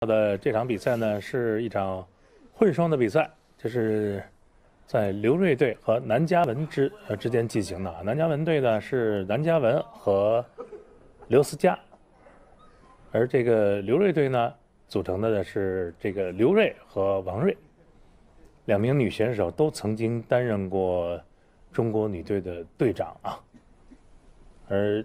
的这场比赛呢，是一场混双的比赛，这是在刘瑞队和南嘉文之呃之间进行的。南嘉文队呢是南嘉文和刘思佳，而这个刘瑞队呢组成的是这个刘瑞和王瑞，两名女选手都曾经担任过中国女队的队长啊，而。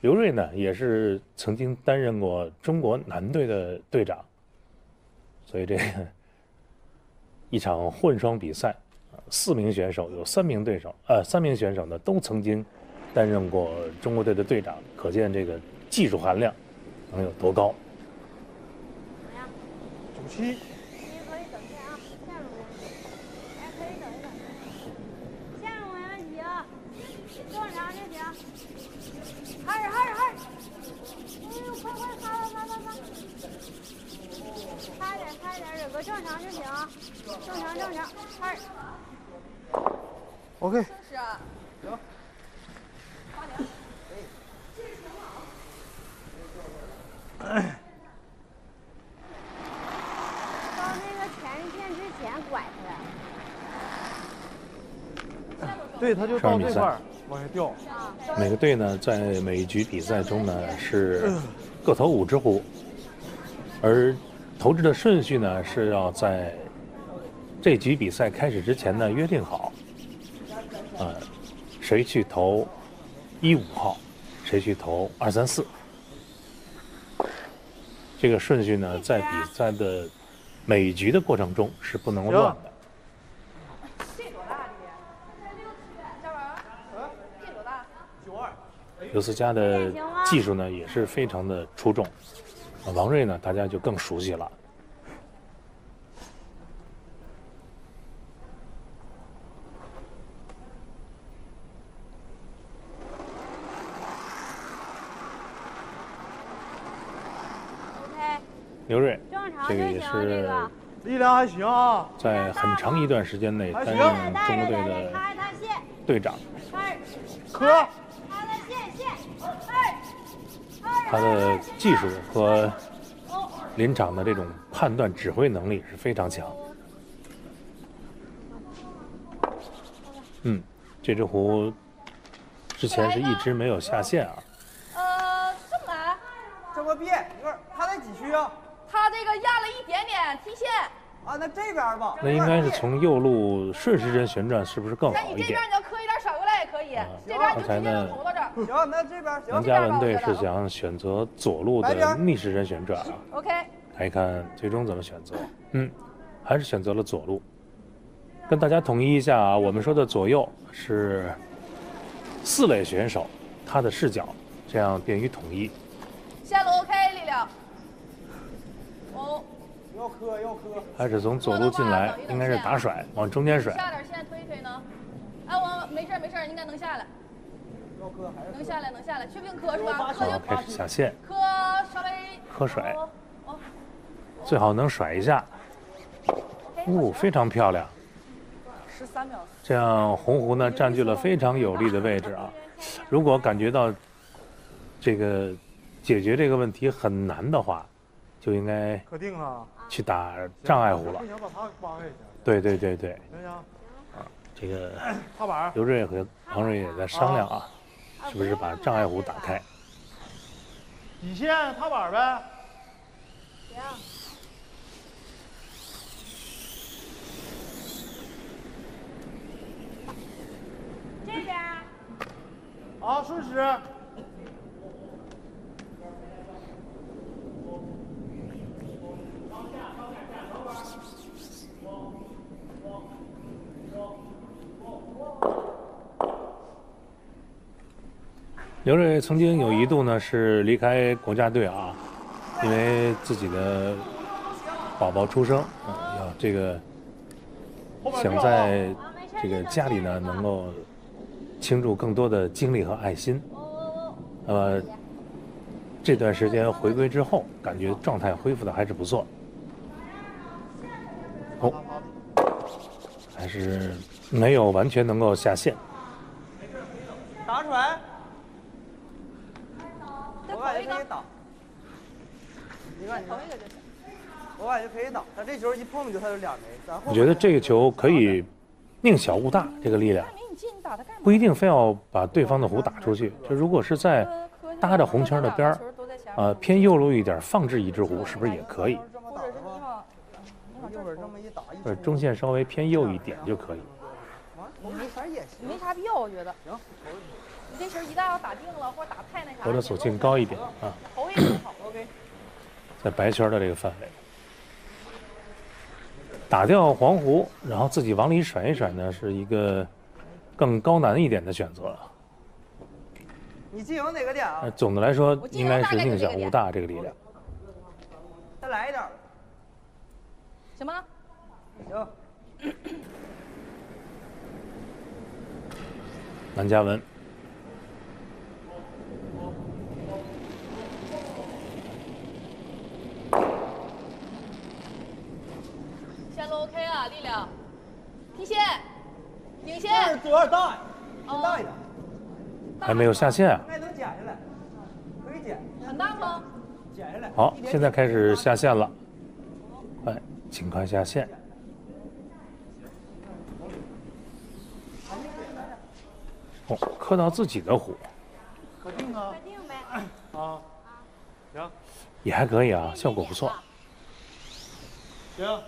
刘瑞呢，也是曾经担任过中国男队的队长，所以这个 一场混双比赛，四名选手有三名对手，呃，三名选手呢都曾经担任过中国队的队长，可见这个技术含量能有多高。九七。正常就行，正常正常，二。OK。是啊。行。八零。哎。到那个前线之前拐他。对，他就到这块儿往下掉。每个队呢，在每一局比赛中呢，是 各投五只壶，而。投掷的顺序呢是要在这局比赛开始之前呢约定好，呃，谁去投一五号，谁去投二三四。这个顺序呢，在比赛的每局的过程中是不能乱的。刘思佳的技术呢也是非常的出众。王瑞呢，大家就更熟悉了。刘瑞，这个也是力量还行啊，在很长一段时间内担任中国队的队长。可。他的技术和临场的这种判断、指挥能力是非常强。嗯，这只壶之前是一直没有下线啊。呃，这么来，这么变，一会儿他在几区啊？他这个压了一点点踢线。啊，那这边吧。那应该是从右路顺时针旋转，是不是更好一点？你这边你要磕一点甩过来也可以。这边就直接投到这儿。行，那这边行。王嘉文队是想选择左路的逆时针旋转啊。OK。看一看最终怎么选择。嗯，还是选择了左路。跟大家统一一下啊，我们说的左右是四位选手他的视角，这样便于统一。下路 OK。要磕要磕，还是从左路进来，应该是打甩，往中间甩。下点线推一推呢？哎，我没事没事，应该能下来。要磕还是？能下来能下来，确定磕是吧？磕就开始下线。磕稍微。磕甩。最好能甩一下。哦，非常漂亮。十三秒。这样红湖呢占据了非常有利的位置啊。如果感觉到这个解决这个问题很难的话，就应该。可定了。去打障碍湖了。对对对对。行行。啊，这个。踏板。刘瑞和王瑞也在商量啊，是不是把障碍湖打开？底线踏板呗。行。这边。啊，顺时。刘瑞曾经有一度呢是离开国家队啊，因为自己的宝宝出生啊，要这个想在这个家里呢能够倾注更多的精力和爱心。呃，这段时间回归之后，感觉状态恢复的还是不错。哦，还是没有完全能够下线。打甩。我感觉可以打，你感觉投一个就行。我感觉可以打，但这球一碰就他就俩没。咱后我觉得这个球可以宁小勿大，这个力量大明，你进你打他干？不一定非要把对方的壶打出去。就如果是在搭着红圈的边呃偏右路一点放置一只壶，是不是也可以？这么或者是你打的话，往你往一会儿这这儿中线稍微偏右一点就可以。没法也行。没啥必要，我觉得。行，你这球一旦要打定了，或者打太那啥，投的索性高一点啊，投一个就好。OK。在白圈的这个范围，打掉黄胡，然后自己往里甩一甩呢，是一个更高难一点的选择。你进有哪个点啊呃，？总的来说应该是宁小勿大这个力量。再来一点儿。行吗？行，南嘉文，线路 OK 啊，力量。提线，领线。这是左耳大，再大一点，还没有下线啊。那能减下来，可以减，很大吗？减下来。好，现在开始下线了。哎，尽快下线。哦，磕到自己的虎可定啊可定呗。啊！行也还可以啊，效果不错。行，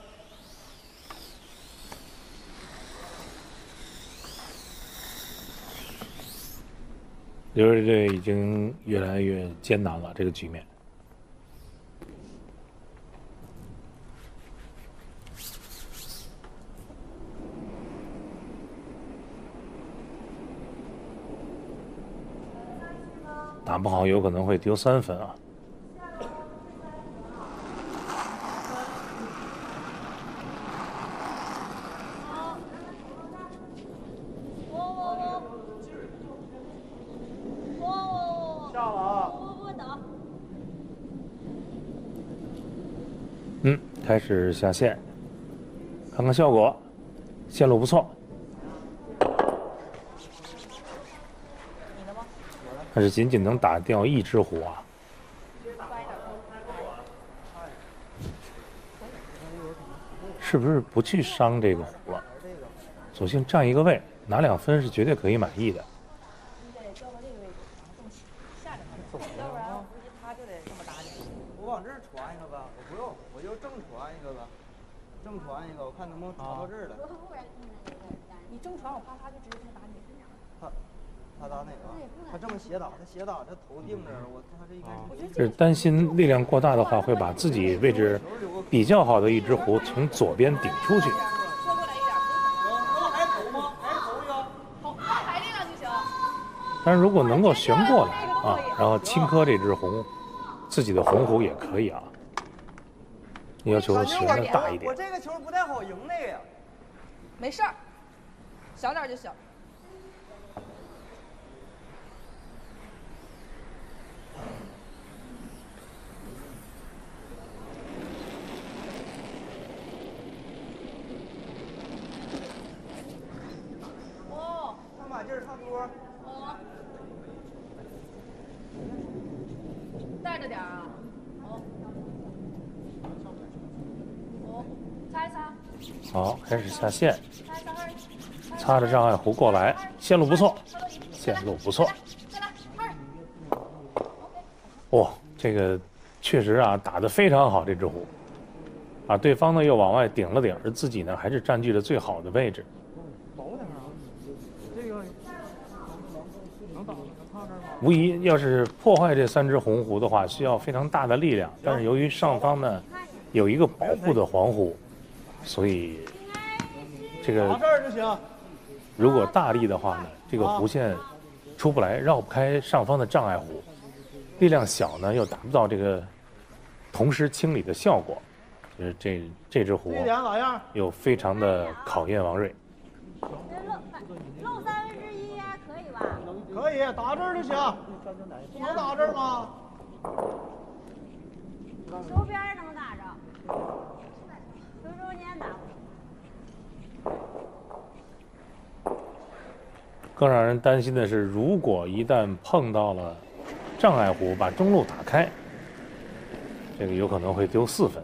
刘锐队已经越来越艰难了，这个局面。打不好有可能会丢三分啊！下了啊！我我等。嗯，开始下线，看看效果，线路不错，你的吗？但是仅仅能打掉一只虎啊！是不是不去伤这个虎了？索性占一个位，拿两分是绝对可以满意的。你得调到这个位置，然后更起下着他，要不然我估计他就得这么打你。我往这儿传一个吧，我不用，我就正传一个吧，正传一个，我看能不能传到这儿来。你正传，我怕他就直接就打你。他他打哪个？他这么斜打，他斜打，他头定这儿，我他这应该是。就是担心力量过大的话，会把自己位置比较好的一只壶从左边顶出去。但是如果能够旋过来啊，然后轻磕这只红，自己的红壶也可以啊。要求悬的大一点我。这个球不太好赢那个呀。没事儿，小点儿就行。哦上把劲儿差不多。哦，带着点儿啊。哦。哦，擦一擦，好，开始下线，擦。着障碍弧过来，线路不错，线路不错。哇、这个确实啊，打得非常好，这只虎。啊，对方呢又往外顶了顶，而自己呢还是占据了最好的位置。无疑，要是破坏这三只红狐的话，需要非常大的力量。但是由于上方呢有一个保护的黄狐，所以这打个这儿就行。如果大力的话呢，这个弧线出不来，绕不开上方的障碍弧。力量小呢，又达不到这个同时清理的效果。就是这这只虎这点咋样？又非常的考验王瑞。漏漏三分之一还可以吧？可以，打这儿就行。不能打这儿吗？周边能打着。更让人担心的是，如果一旦碰到了障碍弧，把中路打开，这个有可能会丢四分。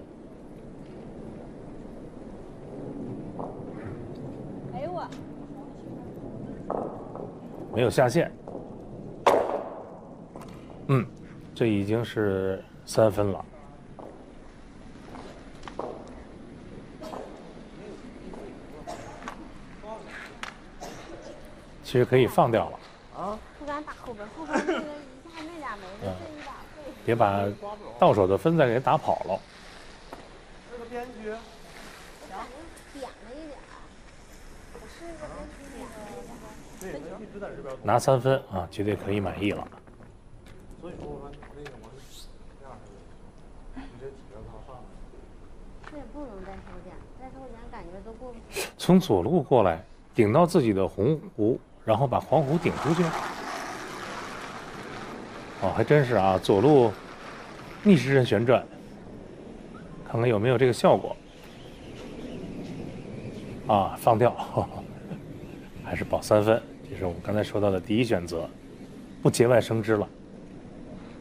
没有下线。嗯，这已经是三分了。实可以放掉了，啊，不敢打后边，后边那个一下那俩没了，这一打。别把到手的分再给打跑了。这个边区，我感觉扁了一点儿。我是一个边区扁了一点儿。对，那一直在这边。拿三分啊，绝对可以满意了。所以说那个我是这样的，你这几个他放。这也不能再收点，再收点感觉都过不去。从左路过来，顶到自己的红弧，然后把黄虎顶出去。哦，还真是啊，左路逆时针旋转，看看有没有这个效果。啊，放掉，还是保三分，这是我们刚才说到的第一选择，不节外生枝了。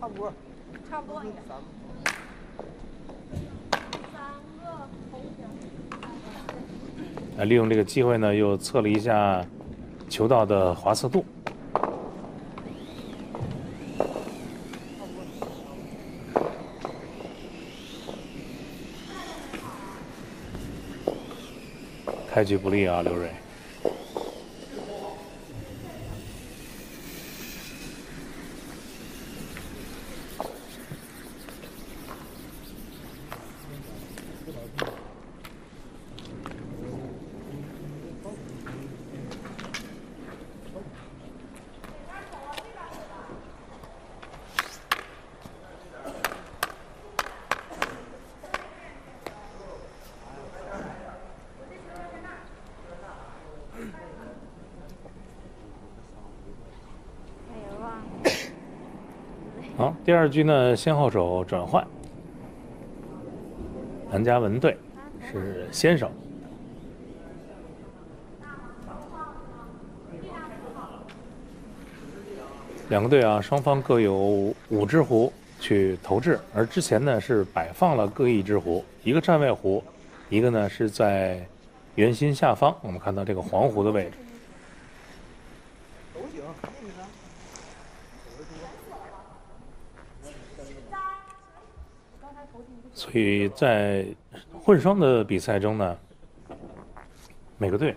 差不多，差不多应该。三。啊，利用这个机会呢，又测了一下球道的滑色度。开局不利啊，刘瑞。加油啊！第二局呢，先后手转换，南嘉文队是先手。两个队啊，双方各有五只壶去投掷，而之前呢是摆放了各一只壶，一个站位壶，一个呢是在圆心下方，我们看到这个黄壶的位置。都行，那个呢？所以在混双的比赛中呢，每个队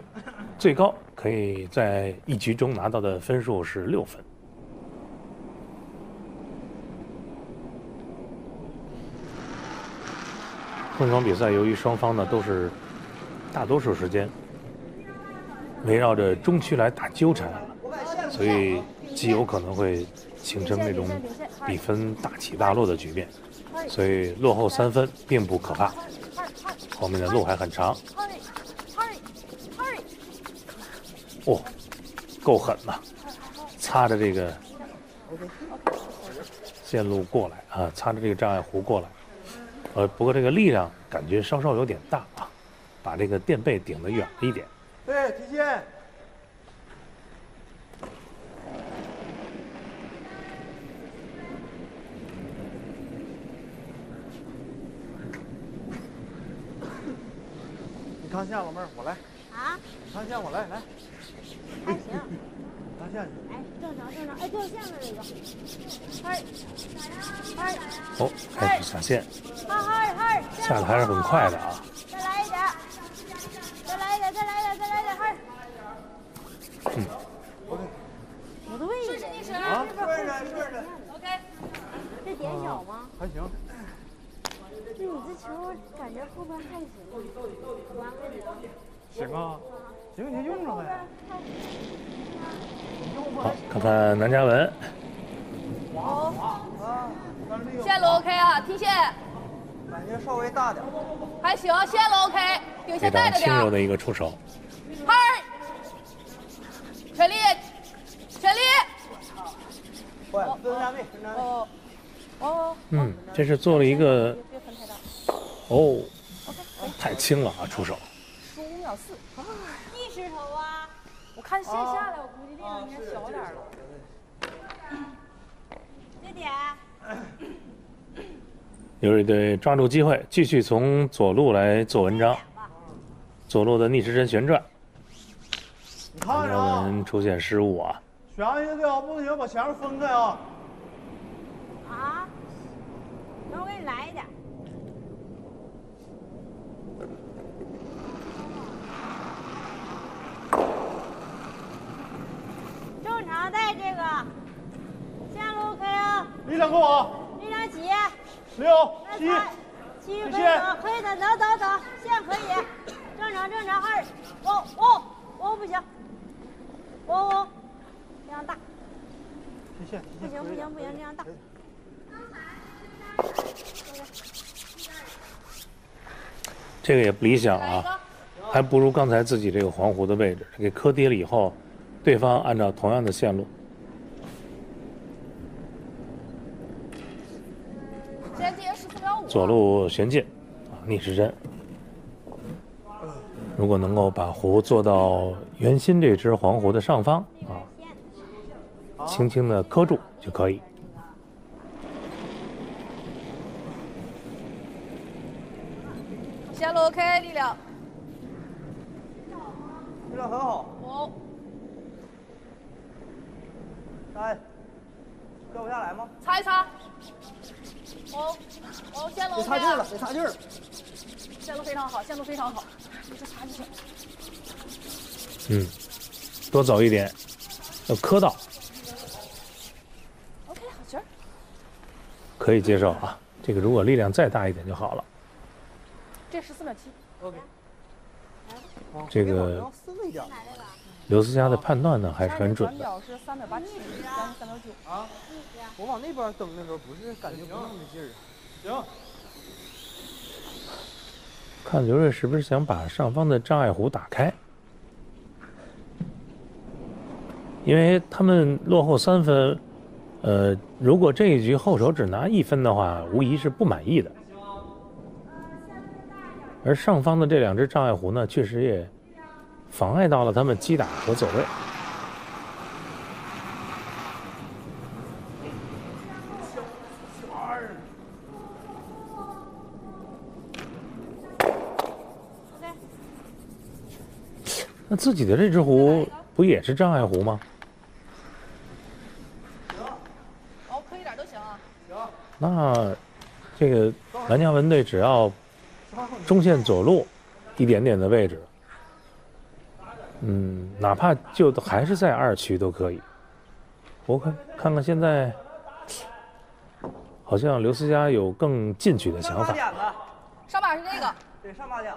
最高可以在一局中拿到的分数是六分。混双比赛由于双方呢都是大多数时间围绕着中区来打纠缠，所以极有可能会形成那种比分大起大落的局面。所以落后三分并不可怕，后面的路还很长。哦，够狠呐！擦着这个线路过来啊，擦着这个障碍湖过来。呃，不过这个力量感觉稍稍有点大啊，把这个垫背顶得远一点。对，提线。你看线，老妹儿，我来。啊，你看线，我来，来。还行。看线。哎，正常正常，哎，掉线了这个。嗨，嗨，哦，开始下线，嗨嗨嗨，下的还是很快的啊。再来一点，再来一点，再来一点，再来一点，嗨。嗯，OK 我的位置。啊，顺着顺着。OK。这点小吗？还行。对你这球感觉后边还行。行啊。行，你就用上呗。好，看看南嘉文，啊，但是那个线路 OK 啊，踢线感觉稍微大点。还行，线路 OK，顶非线带着点轻柔的一个出手。嗨，全力，全力。快，分站位，分站位。哦，哦，嗯，这是做了一个哦，太轻了啊，出手。十五秒四。一石头啊！我看线下来，我估计力量应该小点了。这点。刘瑞队抓住机会，继续从左路来做文章。左路的逆时针旋转，你看着啊，出现失误啊！旋下去啊，不行，把前面分开啊。啊，那我给你来一点。正常带这个，线路 OK 啊，力量够啊，力量几，六来七，七可以谢谢。走，可以的，走走走，线可以，正常正常，二，哦哦哦不行，哦哦，这样大，线。不行不行不行，这样大。这个也不理想啊，还不如刚才自己这个黄湖的位置，给磕跌了以后，对方按照同样的线路。左路旋进，啊，逆时针。如果能够把壶做到圆心这只黄壶的上方啊，轻轻的磕住就可以。线路 OK，力量力量很好，五。三，掉不下来吗？擦一擦。哦哦，线路别 OK 差劲儿了，啊，别差劲儿了。线路非常好，线路非常好，你就擦就行。嗯，多走一点，要磕到 OK，好球儿。可以接受啊。这个如果力量再大一点就好了。这十四秒七。OK。这个要深一点刘思佳的判断呢还是很准的。表是三秒八七，三三秒九。啊！我往那边蹬的时候，不是感觉不那么劲儿。行，看刘瑞是不是想把上方的障碍弧打开？因为他们落后三分，呃，如果这一局后手只拿一分的话，无疑是不满意的。而上方的这两只障碍弧呢，确实也妨碍到了他们击打和走位。那自己的这只壶不也是障碍壶吗？哦，磕一点都行啊。那这个蓝将文队只要中线左路一点点的位置，嗯，哪怕就还是在二区都可以。我看看看现在，好像刘思佳有更进取的想法。上把是这个，对，上八点。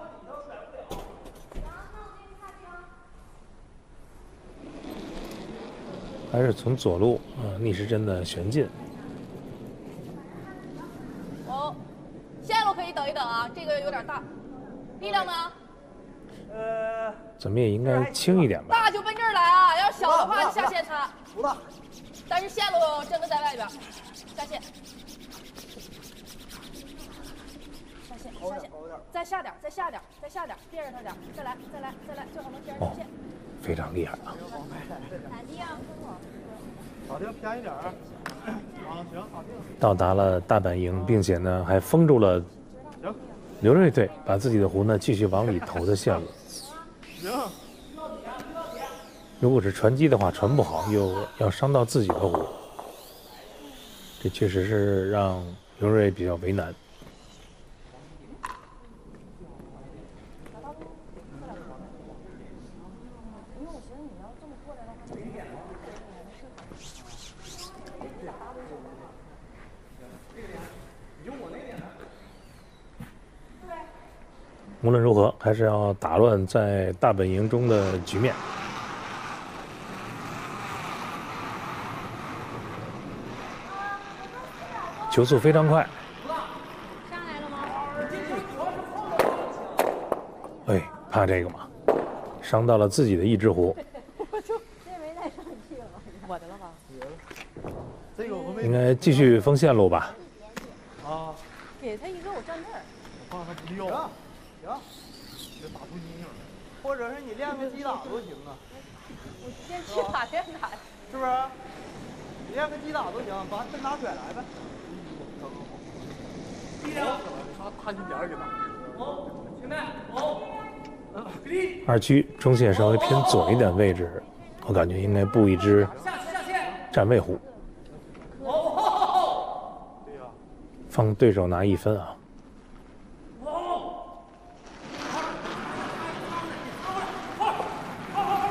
还是从左路啊、呃逆时针的旋进。哦，线路可以等一等啊，这个有点大。力量呢？呃，怎么也应该轻一点吧。大就奔这儿来啊，要小的话就下线擦。不大。但是线路真的在外边，下线。下线，下线，再下点，再下点，再下点，别着他点，再来，再来，再来，最好能贴着中线。非常厉害啊！咋地啊？好的，偏一点儿。啊，行，好的。到达了大本营，并且呢还封住了行刘瑞队把自己的壶呢继续往里投的线路。行，如果是传击的话，传不好又要伤到自己的壶，这确实是让刘瑞比较为难。还是要打乱在大本营中的局面。球速非常快，上来了吗？哎，怕这个吗，伤到了自己的一只壶，这没带上去了。我的了吧？这个应该继续封线路吧。啊，给他一个，我站这儿。我怕他不行撂，行，别打出阴影了。或者是你练个击打都行啊，我先去打练打。是不是？你练个击打都行，把真打出来来呗。二区中线稍微偏左一点位置，我感觉应该布一只站位虎，对呀、放对手拿一分啊。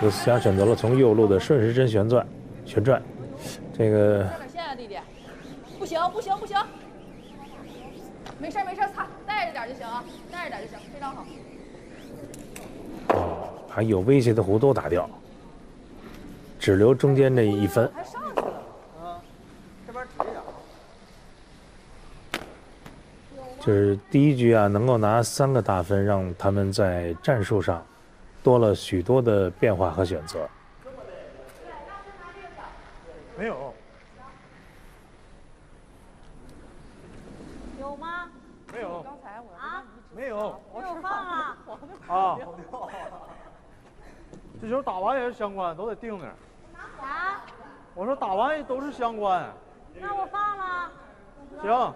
刘思佳选择了从右路的顺时针旋转，旋转，这个线啊，弟弟。不行不行不行，没事儿没事儿，擦，带着点儿就行啊，带着点儿就行，非常好。把有威胁的弧都打掉，只留中间这一分。还上去了，啊，这边直一点。就是第一局啊，能够拿三个大分，让他们在战术上多了许多的变化和选择。没有，有吗？没有，刚才我啊，没有没有放啊。啊！这球打完也是相关，都得定那儿。啥？我说打完也都是相关。那我放了。行，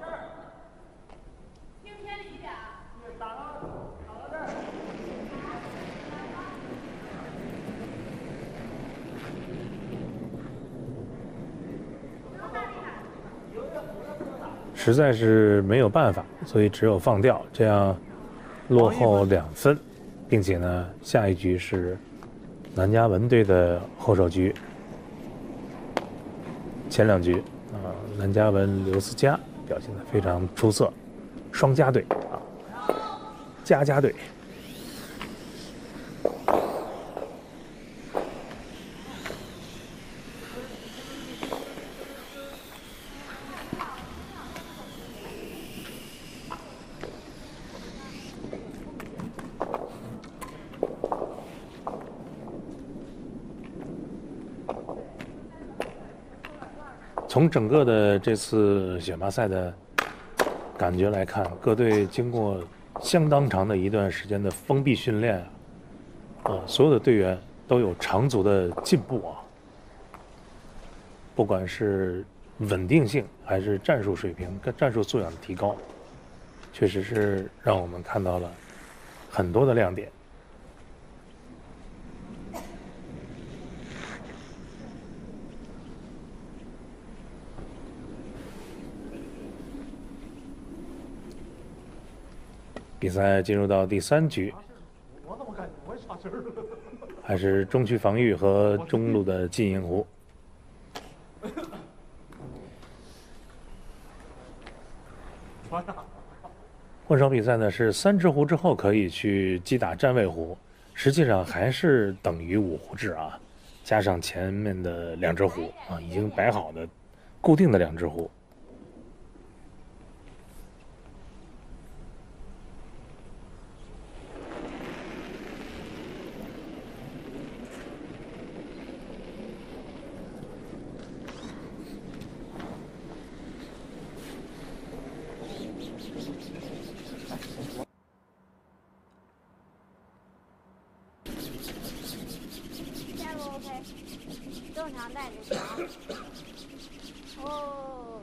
实在是没有办法，所以只有放掉，这样落后两分，并且呢，下一局是南嘉文队的后手局。前两局啊，南嘉文刘思佳表现的非常出色，双佳队啊，佳佳队。从整个的这次选拔赛的感觉来看，各队经过相当长的一段时间的封闭训练啊，呃，所有的队员都有长足的进步啊。不管是稳定性还是战术水平跟战术素养的提高，确实是让我们看到了很多的亮点。比赛进入到第三局，我怎么感觉我也儿了？还是中区防御和中路的进营湖。混双比赛呢是三只湖之后可以去击打站位湖，实际上还是等于五湖制啊，加上前面的两只湖啊，已经摆好的固定的两只湖。线路 OK，正常带就行。哦，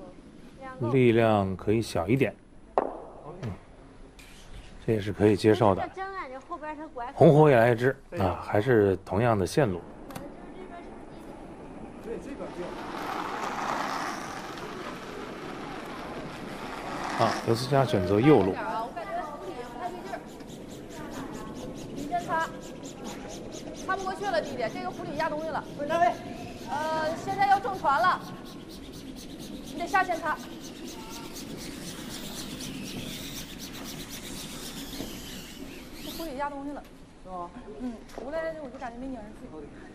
力量可以小一点，嗯，这也是可以接受的。红火也来一只啊，还是同样的线路。对，这边对。啊，刘思佳选择右路点，儿啊，我感觉湖里不太对劲。你先擦，擦不过去了，弟弟，这个湖里压东西了。不是，呃，现在要正传了，你得下线擦。这湖里压东西了。是吗？嗯，出来我就感觉没拧上去。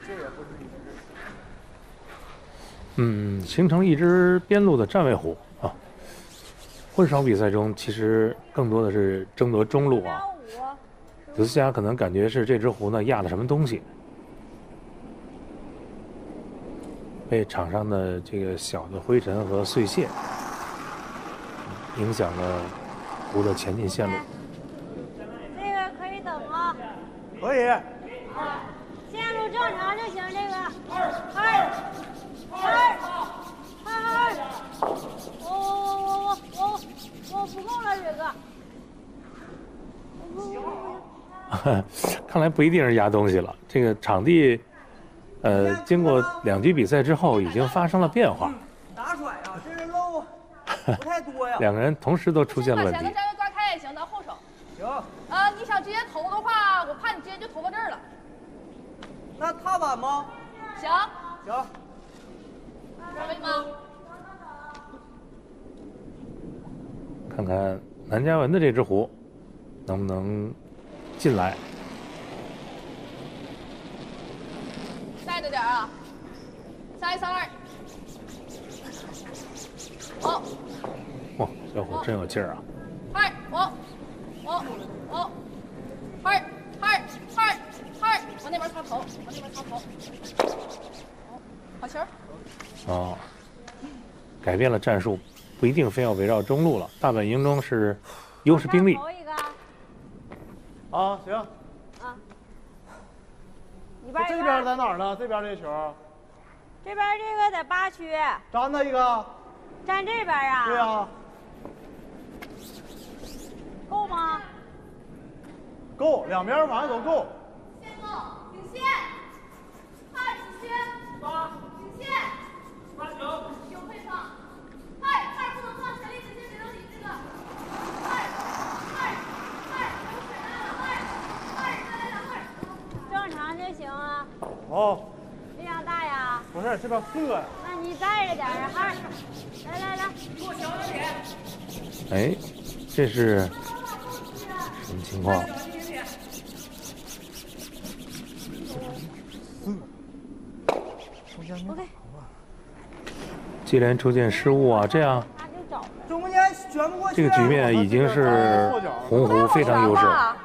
这也不是一只。嗯，形成一只边路的站位虎啊。混双比赛中，其实更多的是争夺中路啊。五。刘思佳可能感觉是这只湖呢压了什么东西，被场上的这个小的灰尘和碎屑影响了湖的前进线路。这个可以等吗？可以。啊，线路正常就行。这个二二二二二，我我我我我我我够不够了，水哥。不不不不看来不一定是压东西了。这个场地，呃，经过两局比赛之后，已经发生了变化，打甩啊，这人漏 不太多呀。两个人同时都出现了问题把前头。站位挂开也行，咱后手。行，呃，你想直接投的话，我怕你直接就投到这儿了。那踏板吗？行，行，站位吗？看看南嘉文的这只壶能不能进来。带着点儿啊，三一三二，好，哇，小伙真有劲儿啊！二，往，往，往，二，二，二，二，往那边擦头，往那边擦头，好，球。哦，改变了战术，不一定非要围绕中路了。大本营中是优势兵力，投一个啊，行，啊。一半这边。在哪儿呢？这边这个球，这边这个在八区，粘他一个。站这边啊？对啊，够吗？够，两边反正都够。先够，顶线，二十圈，八，领先，八九，九配放，二二不能放，全力直线别能理这个，二二二，有水来了，二二再来两二，正常就行啊。哦，力量大呀。不是这边四个呀。那你带着点儿，二，来来来，哎，这是什么情况？OK，接连出现失误啊，这样。中间旋不过去。这个局面已经是红狐非常优势，啊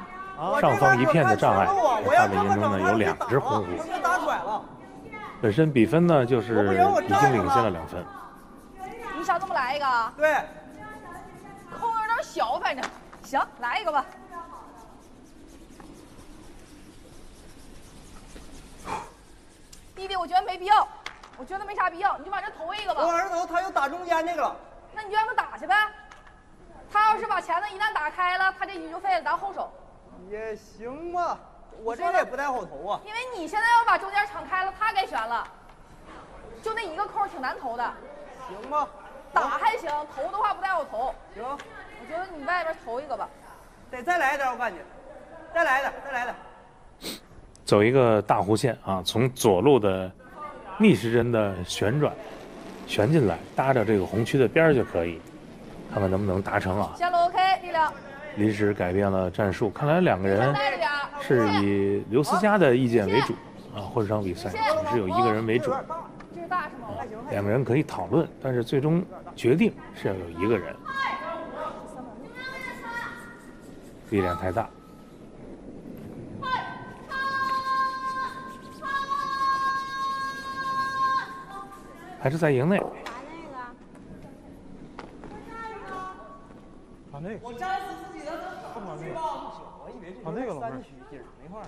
上方一片的障碍。大本营中呢有两只红狐。本身比分呢就是已经领先了两分。你想这么来一个啊？对，空有点小，反正行，来一个吧。弟弟，我觉得没必要，我觉得没啥必要，你就往这投一个吧。我往这头，他又打中间那个了。那你就让他打去呗。他要是把钳子一旦打开了，他这局就废了，咱后手。也行吧，我这个也不太好投啊。因为你现在要把中间敞开了，他该悬了。就那一个扣挺难投的，行吧，打还行，投的话不太好投。行，我觉得你外边投一个吧。得再来一点，我感觉，再来一点，再来一点。走一个大弧线啊，从左路的逆时针的旋转旋进来，搭着这个红区的边儿就可以，看看能不能达成啊。下路 OK，力量，临时改变了战术，看来两个人。是以刘思佳的意见为主啊，或者这场比赛只是有一个人为主。两个人可以讨论，但是最终决定是要有一个人，力量太大。还是在营内，打那个。他那个，我站死自己的，传那个，我以为是他那个老妹儿三区劲儿没话。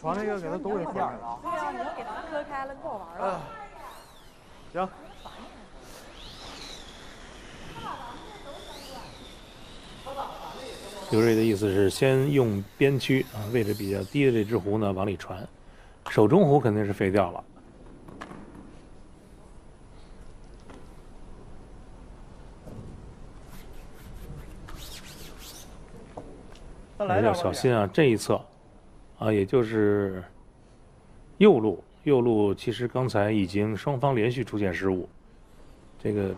传那个给他都给放了。对呀，你要给他磕开了，不好玩了。行，刘瑞的意思是先用边区啊，位置比较低的这只壶呢往里传，手中壶肯定是废掉了。要再来点吧。小心啊！这一侧，啊，也就是右路，右路其实刚才已经双方连续出现失误，这个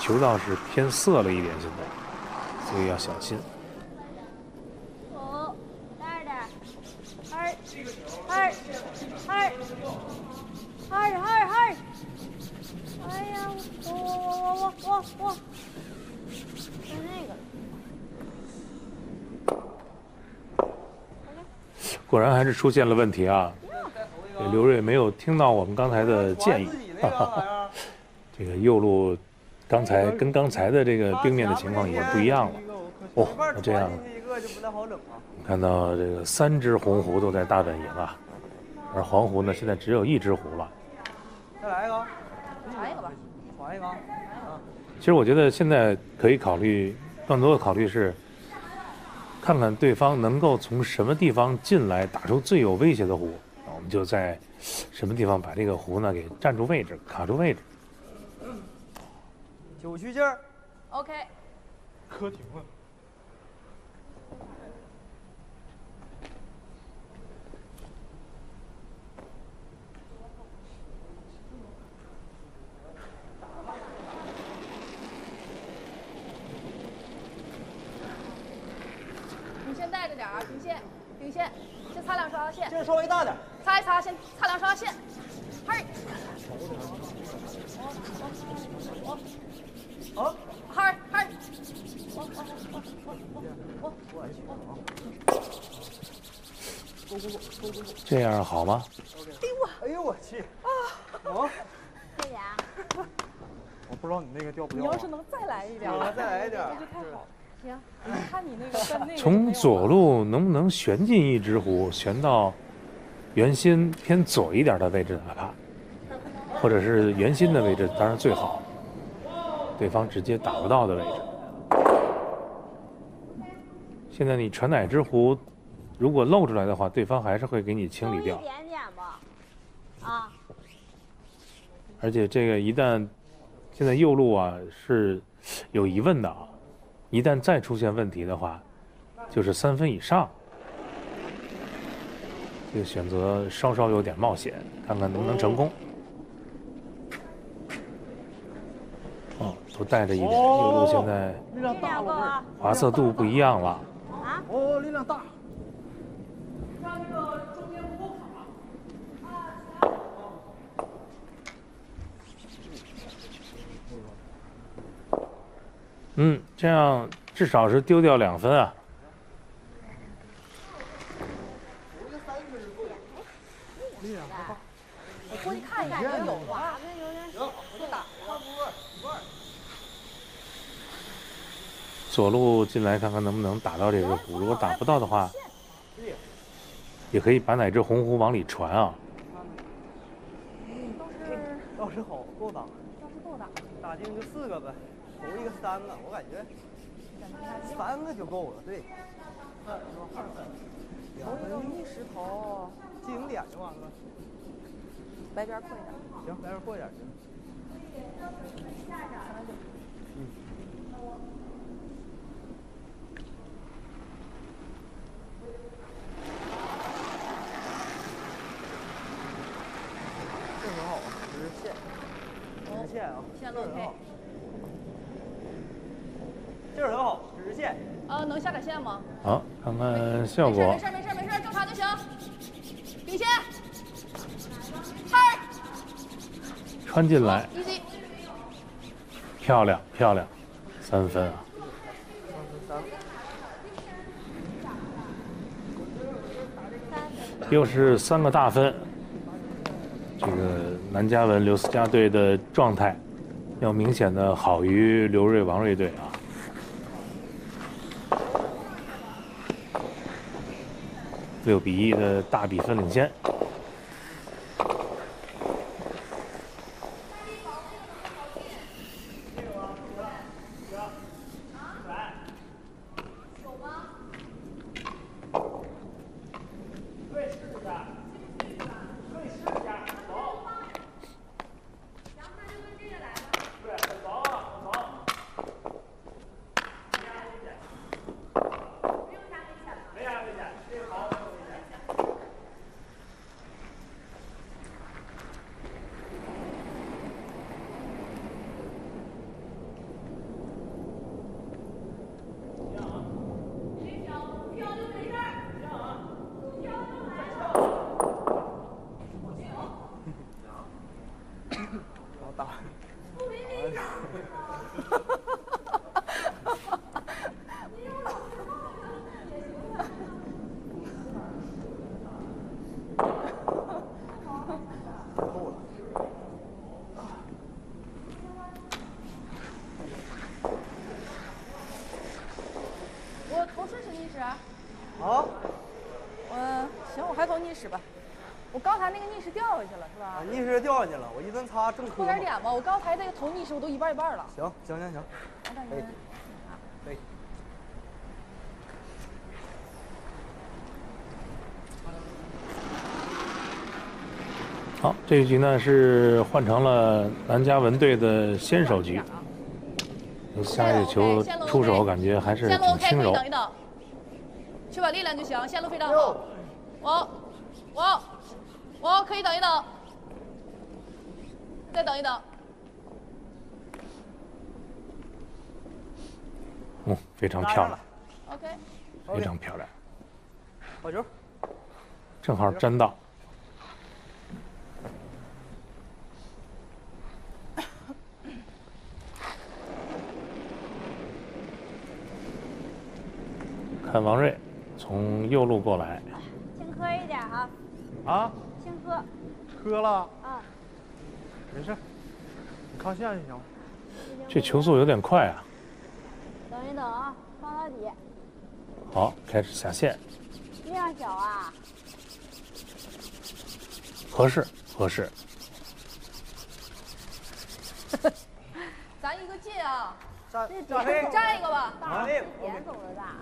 球道是偏色了一点，现在，所以要小心。五，带着点儿，二，二，二，二二二。哎呀，我我我我我我我，是那个。果然还是出现了问题啊！这刘瑞没有听到我们刚才的建议 这个右路刚才跟刚才的这个冰面的情况已经不一样了。哦那这样。看到这个三只红狐都在大本营啊，而黄狐呢现在只有一只狐了。再来一个，传一个吧。传一个啊。其实我觉得现在可以考虑更多的考虑是，看看对方能够从什么地方进来，打出最有威胁的弧，我们就在什么地方把这个弧呢给占住位置，卡住位置。九曲劲儿，OK，磕停了。你先带着点儿啊，并线，并线，先擦两双线，劲儿稍微大点儿。擦一擦，先擦两双线，嘿，啊，嘿，嘿，这样好吗？哎呦我去！啊，谢谢啊。我不知道你那个掉不你掉你？要是能再来一点再来一点儿这就太好了。行，你看你那个跟那个从左路能不能旋进一只壶，旋到圆心偏左一点的位置，哪怕，或者是圆心的位置，当然最好，对方直接打不到的位置。现在你传哪只壶，如果露出来的话，对方还是会给你清理掉一掉。点点吧。啊，而且这个一旦现在右路啊是有疑问的啊，一旦再出现问题的话，就是三分以上。这个选择稍稍有点冒险，看看能不能成功。哦，都带着一点，右路现在力量大了。滑色度不一样了。啊，哦，力量大。嗯，这样至少是丢掉两分啊。我过去看一看，有啊。左路进来看看能不能打到这只弧，如果打不到的话，也可以把哪只红弧往里传啊。倒是好，够打。倒是够打，打进就四个呗，投一个三个，我感觉三个就够了。对，头一个逆石头，进行点就完了。白边阔一点。行，来点过一点行。这很好，直线，直线啊，线路很好，劲儿很好，直线。呃，能下点线吗？好，看看效果没事。没事没事没事，正常就行。并线，嗨穿进来，，easy。漂亮漂亮，三分啊！又是三个大分。这个南嘉文刘思佳队的状态要明显的好于刘瑞王瑞队啊。六比一的大比分领先。好打。够了。我投顺时逆时啊。好，我行，我还投逆时吧。我刚才那个逆时掉下去了，是吧啊，？逆时掉下去了，我一顿擦正磕嘛扣点。点吧，我刚才那个头逆时我都一半一半了。行行行。好，这一局呢是换成了南嘉文队的先手局。下一个球出手感觉还是挺轻柔可以等。一等，去把力量就行，线路非常好。我我我可以等一等，再等一等。嗯，非常漂亮，OK，非常漂亮，好球。正好粘到。看王瑞从右路过来，轻喝一点啊，啊，轻喝磕了，啊。没事，你靠线就行。这球速有点快啊。等一等啊，放到底，好，开始下线，力量小啊。合适合适。咱一个劲啊，站这站黑，站一个吧。大黑。点走的大。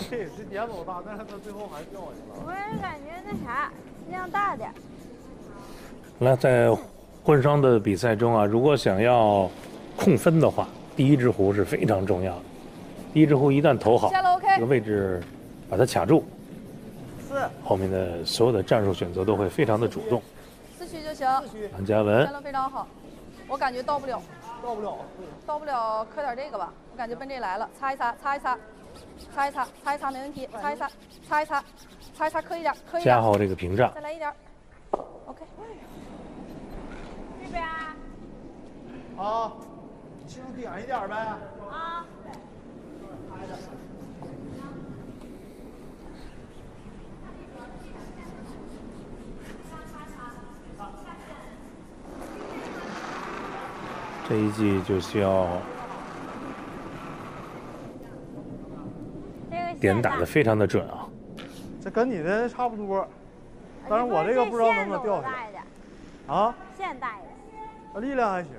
这这点走大，但是他最后还是掉下去了。我也感觉那啥，量大点儿。那在混双的比赛中啊，如果想要控分的话，第一只壶是非常重要的。第一只壶一旦投好，这个位置把它卡住，四。后面的所有的战术选择都会非常的主动。四区就行，四区南嘉文。线路非常好。我感觉到不了，到不了。到不了，磕点这个吧。我感觉奔这来了，擦一擦，擦一擦，擦一擦，擦一擦没问题，擦一擦，擦一擦，擦一擦，磕一点，磕一点，加好这个屏障。再，来一点。OK，这边啊。啊，轻点一点呗。啊，这一季就需要点打的非常的准啊。这跟你的差不多但是我这个不知道能不能掉下来啊。线大一点，那力量还行。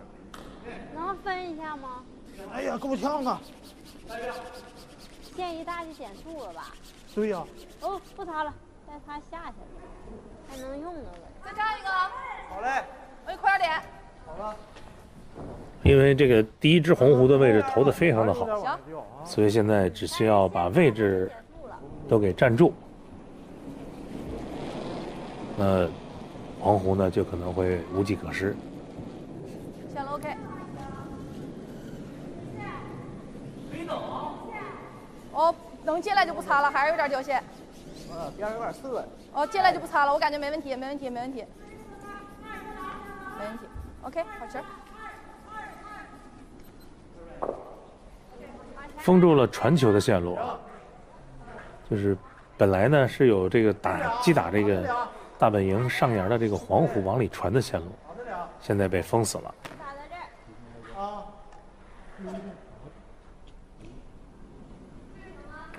能分一下吗？哎呀，够呛啊！建议大就减速了吧？对呀、哦，不擦了，再擦下去了，还能用呢我。再站一个啊，好嘞，我给快点点。好了。因为这个第一只红狐的位置投的非常的好。所以现在只需要把位置都给占住。那黄狐呢，就可能会无计可施。线路 OK。哦，能进来就不擦了，还是有点掉线。啊，边儿有点涩。哦，进来就不擦了，我感觉没问题，没问题，没问题，没问题。OK，好球。封住了传球的线路啊，就是本来呢是有这个打击打这个大本营上沿的这个黄虎往里传的线路，现在被封死了。打在这儿，啊。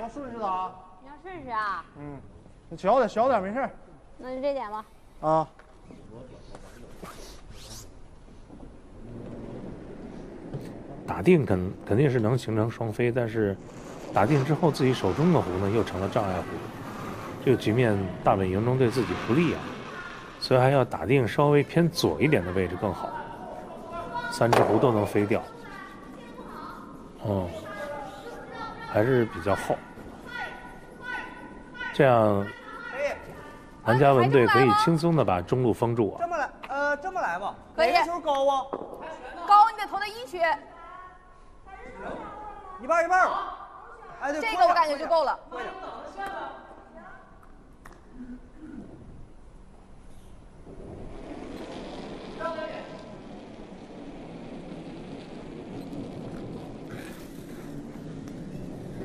要顺势打。你要顺势啊，嗯，你小点，小点，没事儿那就这点吧。啊。打定肯肯定是能形成双飞，但是打定之后自己手中的壶呢又成了障碍壶，这个局面大本营中对自己不利啊，所以还要打定稍微偏左一点的位置更好。三只壶都能飞掉，嗯，还是比较厚，这样可以，南嘉文队可以轻松的把中路封住啊这。么来，呃，这么来吧。可以球高啊？高，你得投在一区，一半一半儿吧。哎，对，这个我感觉就够了。快点。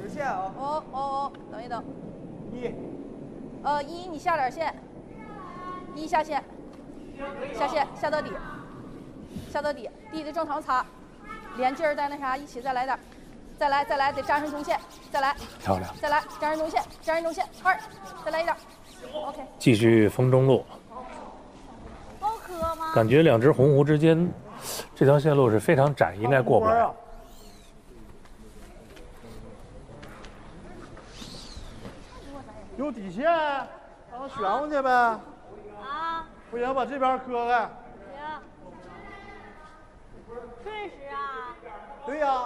直线啊，哦哦哦，等一等，一，呃，一你下点线，一下线，下线下到底，下到底，底的正常擦，连劲儿再那啥，一起再来点儿，再来再来，得扎上中线，再来漂亮，再来，扎上中线，扎上中线，二，再来一点，OK，继续封中路。够磕吗？感觉两只红狐之间这条线路是非常窄，应该过不来。有底线，让他旋过去呗。啊，不行，把这边磕开。行。顺时啊，对呀、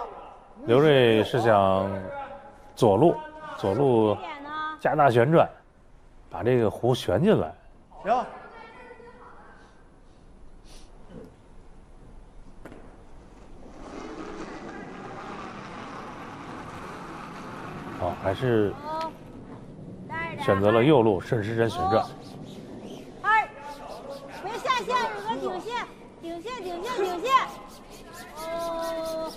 刘瑞是想左路，左路？加大旋转，把这个弧旋进来。行。好，还是选择了右路顺时针旋转。二，别下线，有个顶线，顶线，顶线，顶线。哦，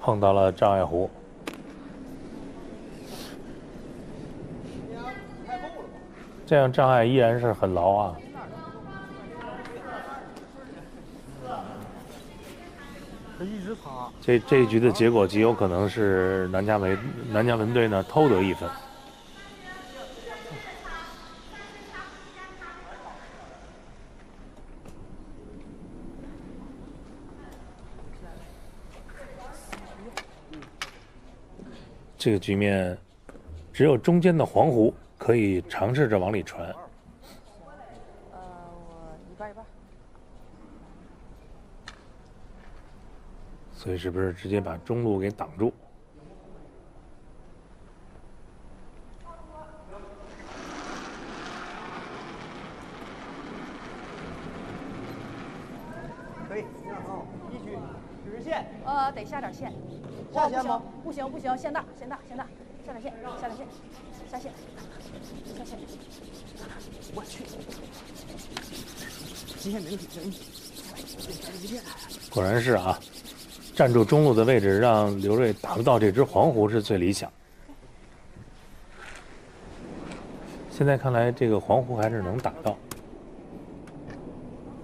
碰到了障碍弧。这样障碍依然是很牢啊。他一直擦。这这一局的结果极有可能是南加文南加文队呢偷得一分。这个局面，只有中间的黄湖可以尝试着往里传。呃，我一半一半，所以是不是直接把中路给挡住？可以，直线，呃，得下点线，下线吗？不行不行，线大线大线大，下点线下点线，下线下线，我去，极限没问题，没问题。果然是啊，站住中路的位置，让刘瑞打不到这只黄狐是最理想。现在看来，这个黄狐还是能打到。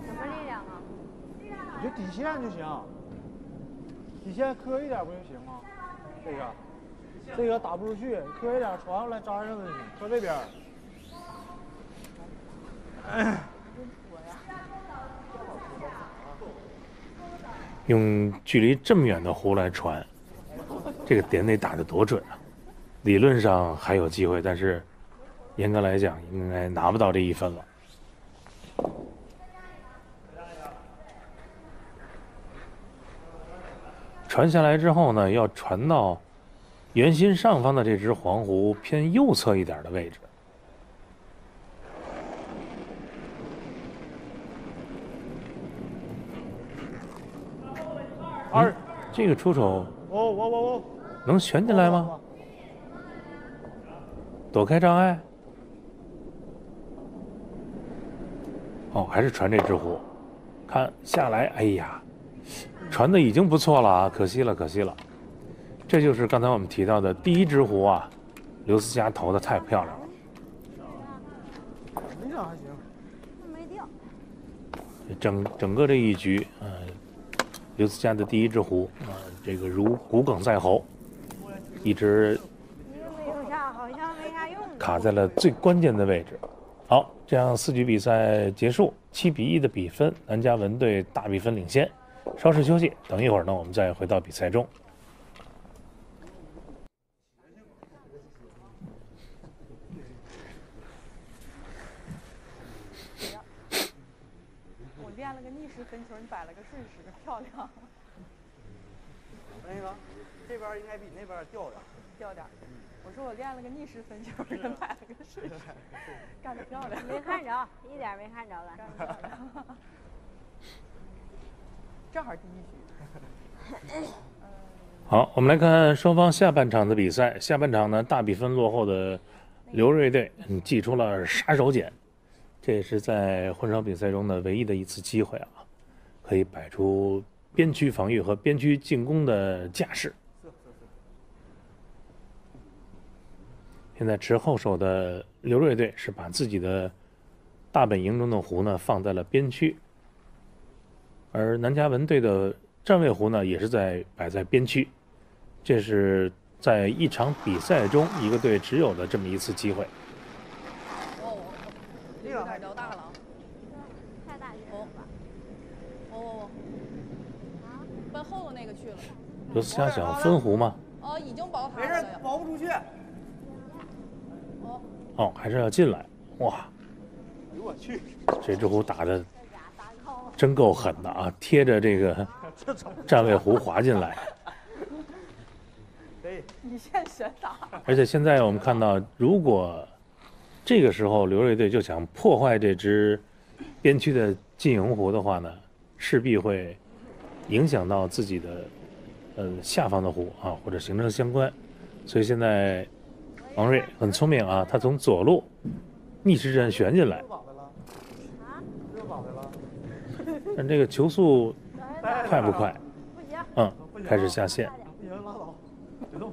什么力量啊？你就底线就行，底线磕一点不就行吗？这个，这个打不出去，磕一点传过来扎上就行，磕这边儿。用距离这么远的壶来传，这个点得打得多准啊！理论上还有机会，但是严格来讲，应该拿不到这一分了。传下来之后呢，要传到圆心上方的这只黄狐偏右侧一点的位置。二，这个出手哦我我我，能旋进来吗？躲开障碍。哦，还是传这只壶，看下来，哎呀，传的已经不错了啊，可惜了，可惜了。这就是刚才我们提到的第一只壶啊，刘思佳投的太漂亮了。没长还行。没掉。整整个这一局，呃，刘思佳的第一只壶，啊、这个如骨鲠在喉，一直。卡在了最关键的位置。好，这样四局比赛结束，七比一的比分，南加文队大比分领先。稍事休息，等一会儿呢，我们再回到比赛中。我练了个逆时分球，你摆了个顺时，漂亮，那个，这边应该比那边掉点儿。掉点儿。我说我练了个逆时分球，人摆了个顺时，干得漂亮，没看着，一点没看着了。干得漂亮。正好第一局。好，我们来看双方下半场的比赛。下半场呢，大比分落后的刘瑞队嗯祭出了杀手锏，这也是在混双比赛中的唯一的一次机会啊，可以摆出边区防御和边区进攻的架势。现在持后手的刘瑞队是把自己的大本营中的壶呢放在了边区，而南嘉文队的站位弧呢也是在摆在边区，这是在一场比赛中一个队只有的这么一次机会。哦，有点聊大了啊。太大劲了吧？哦哦哦，奔后头那个去了。刘思佳想分弧吗？哦，已经保没事塔了呀，。保不出去。哦，哦，还是要进来。哇，哎呦我去，这只虎打的真够狠的啊！贴着这个站位湖滑进来。可以。一线旋打。而且现在我们看到，如果这个时候刘瑞队就想破坏这只边区的进营湖的话呢，势必会影响到自己的呃下方的湖啊，或者形成相关。所以现在王瑞很聪明啊，他从左路逆时针旋进来？但这个球速快不快？嗯，开始下线，不行，拉倒，别动。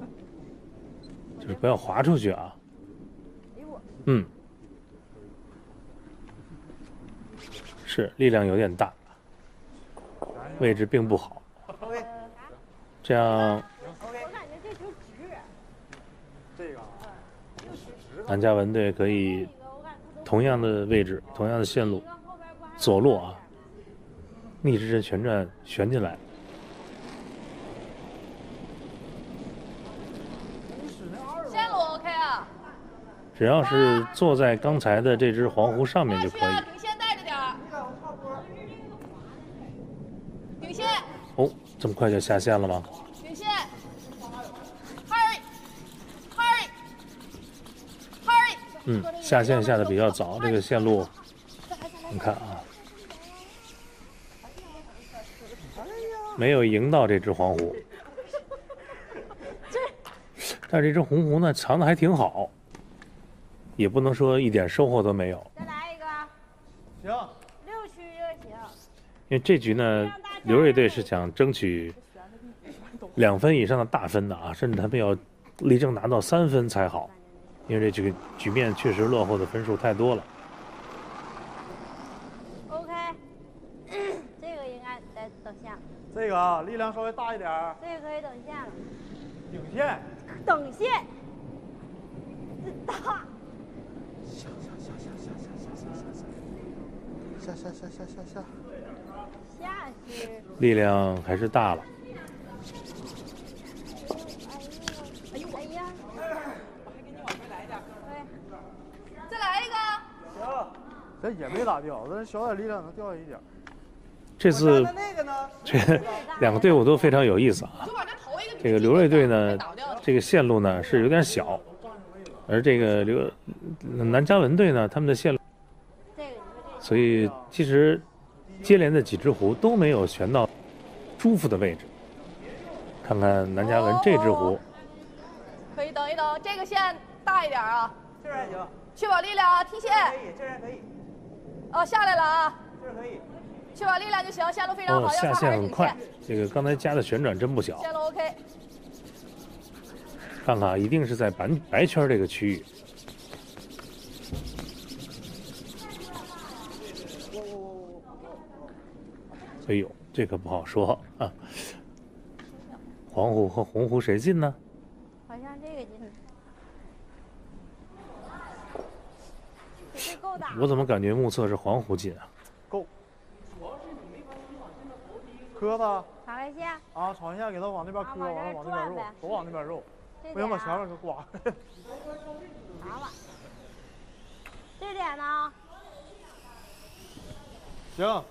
就是不要滑出去啊。嗯，是力量有点大，位置并不好。这样 OK，我感觉这球直，这个啊，南嘉文队可以同样的位置、同样的线路左路啊，逆时针旋转旋进来，线路 OK 啊，只要是坐在刚才的这只黄狐上面就可以。顶线带着点儿，顶线，哦，这么快就下线了吗？顶线，hurry，hurry，hurry，嗯，下线下的比较早，这个线路，你看啊，没有赢到这只黄湖。但是这只红狐呢，藏的还挺好，也不能说一点收获都没有。再来一个，行，六区就行。因为这局呢，刘瑞队是想争取两分以上的大分的啊，甚至他们要力争拿到三分才好，因为这个局面确实落后的分数太多了。OK，这个应该得等线，这个啊，力量稍微大一点儿，这个可以等线了，顶线。等线。这大，下下下下下下下下下下下下下下下。下去。力量还是大了。哎呦，哎呀，再来一个，行，这也没咋掉，但是小点力量能掉下一点儿。这次那那个呢？这两个队伍都非常有意思啊。这个刘瑞队呢这个线路呢是有点小，而这个刘南嘉文队呢，他们的线路，所以其实接连的几只湖都没有悬到舒服的位置。看看南嘉文这只湖，可以等一等，这个线大一点啊，这儿还行，确保力量啊，踢线，可以，这儿还可以，哦，下来了啊，这儿可以。确保力量就行，下路非常哦，下线很快这个刚才加的旋转真不小。下路 OK，看看啊，一定是在白白圈这个区域。哎呦，这可不好说啊。黄湖和红湖谁进呢？好像这个进了。这够大。我怎么感觉目测是黄湖进啊？够。磕吧，长来线，啊，朝一下给它往那边磕，完了往那边肉都往那边肉，这不行把前面，给刮。好了。这点呢？行，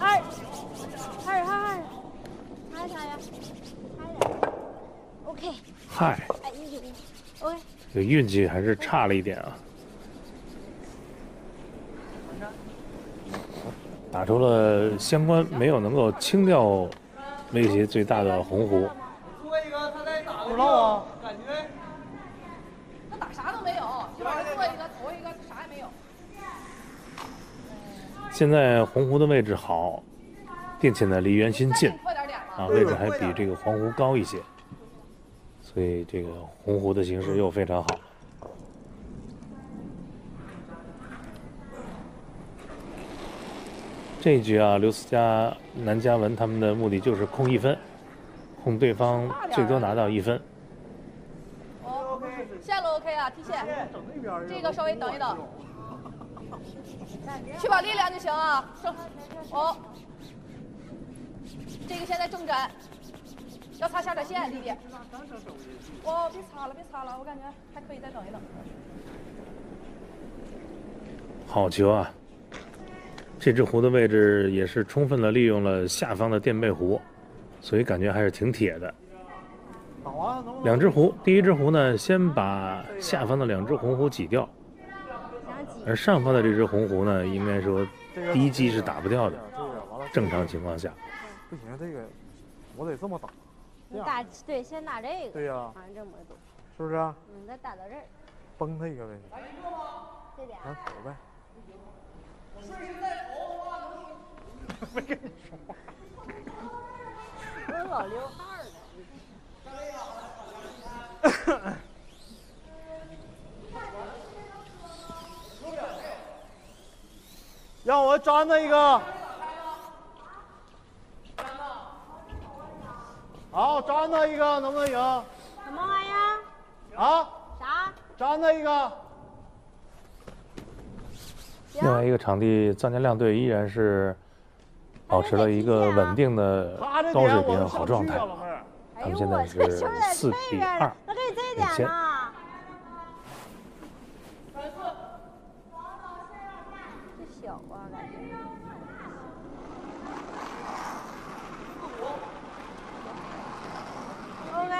二，二二二，嗨啥呀？嗨呀，OK。嗨。这个运气还是差了一点啊！打出了相关没有能够清掉威胁最大的红狐。说一个，他在打啊。现在红湖的位置好，并且呢离圆心近。啊，位置还比这个黄湖高一些，所以这个红湖的形势又非常好。这一局啊，刘思佳、南嘉文他们的目的就是控一分，控对方最多拿到一分。哦，线路 OK 啊，踢线。这个稍微等一等，去把力量就行啊。正，哦，这个现在正展，要擦下点线，弟弟。哦，别擦了，别擦了，我感觉还可以再等一等。好球啊！这只壶的位置也是充分的利用了下方的垫背壶，所以感觉还是挺铁的。两只壶，第一只壶呢，先把下方的两只红壶挤掉，而上方的这只红狐呢，应该说第一击是打不掉的。正常情况下，不行，这个我得这么打，你打对，先打这个，对呀好像这么多，是不是啊？嗯，再打到这儿，崩他一个呗，这点咱走呗。我有 老溜号呢。让我粘他一个。好，粘他一个，能不能赢？什么玩意儿？啊，啥？粘他一个。另外一个场地藏家亮队依然是保持了一个稳定的高水平好状态他们现在是球在4这比2边呢，那给你这点领先呢。这小啊，感觉。OK。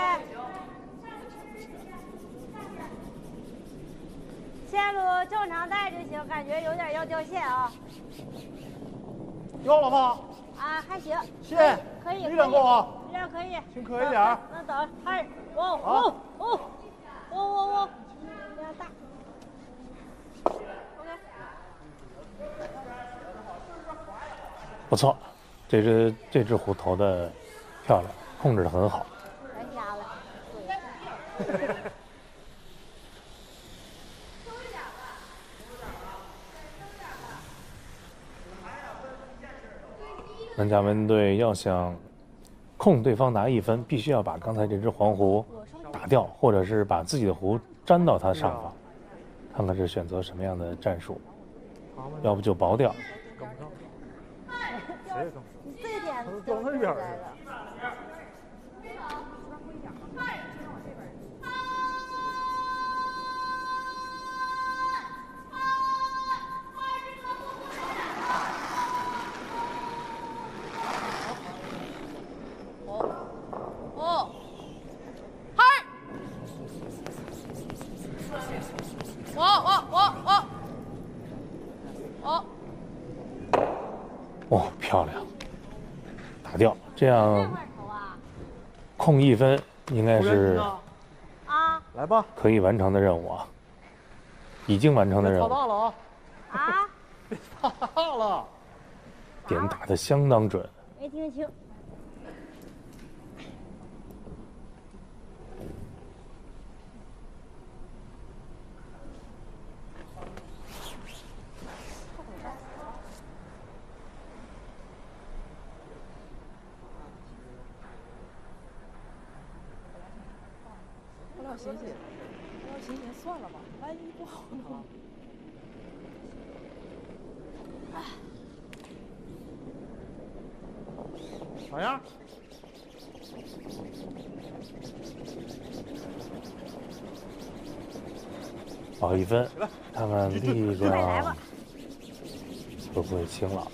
线路正常带就行，感觉有点要掉线啊。掉了吗？啊，还行。线可以，力量够啊，力量可以。轻可一点儿。那等，二，哦好哦哦哦哦哦，力量大。OK。不错，这只这只虎投的漂亮，控制的很好。来瞎了。南嘉文队要想控对方拿一分，必须要把刚才这只黄狐打掉，或者是把自己的壶粘到它上方，看看是选择什么样的战术，要不就薄掉。跟不上，谁也跟不上。你这点了。这样？控一分应该是啊来吧，可以完成的任务啊，已经完成的任务，操大了啊，啊？操大了。点打的相当准。没听清。后来我寻思，后来我寻思算了吧，万一不好呢？咋样？保一分，看看力来量会不会轻了？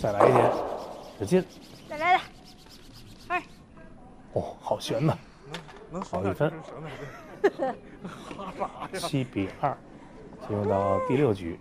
再来一点，使劲！悬呐！能好一分？七比二，进入到第六局。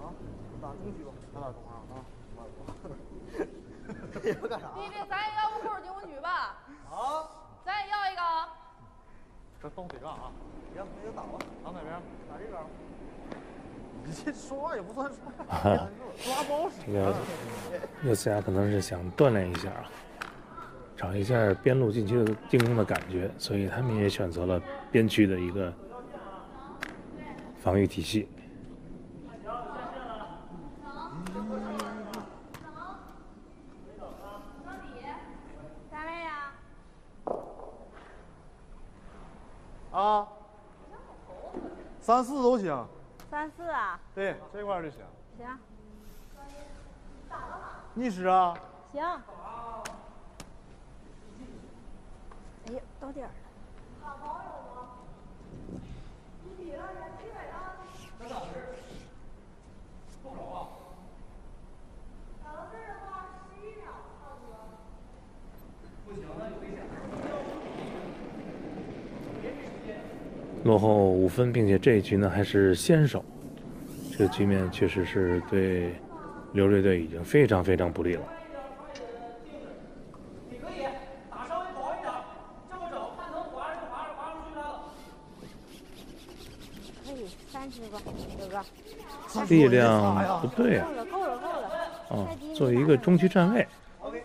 啊，打中区吧。他俩中上啊。你要干啥？弟弟，咱也要个后手进攻局吧？啊，咱也要一个啊。这到底干啥？行，那就打吧。打哪边？打这边吧。你这说话也不算说，抓包屎。这个热斯亚可能是想锻炼一下啊，找一下边路禁区的进攻的感觉，所以他们也选择了边区的一个防御体系。啥来呀？啊，三四都行。三四啊？对，这块就行。行逆时啊，行。哎呀，到点儿了。落后五分，并且这一局呢还是先手，这个局面确实是对刘瑞队已经非常非常不利了。可以打稍微薄一点，这么整，看能滑就滑，滑出去了。可以三十吧，哥哥。力量不对啊够，了，够了，够了。啊再低，你作为一个中区站位，OK。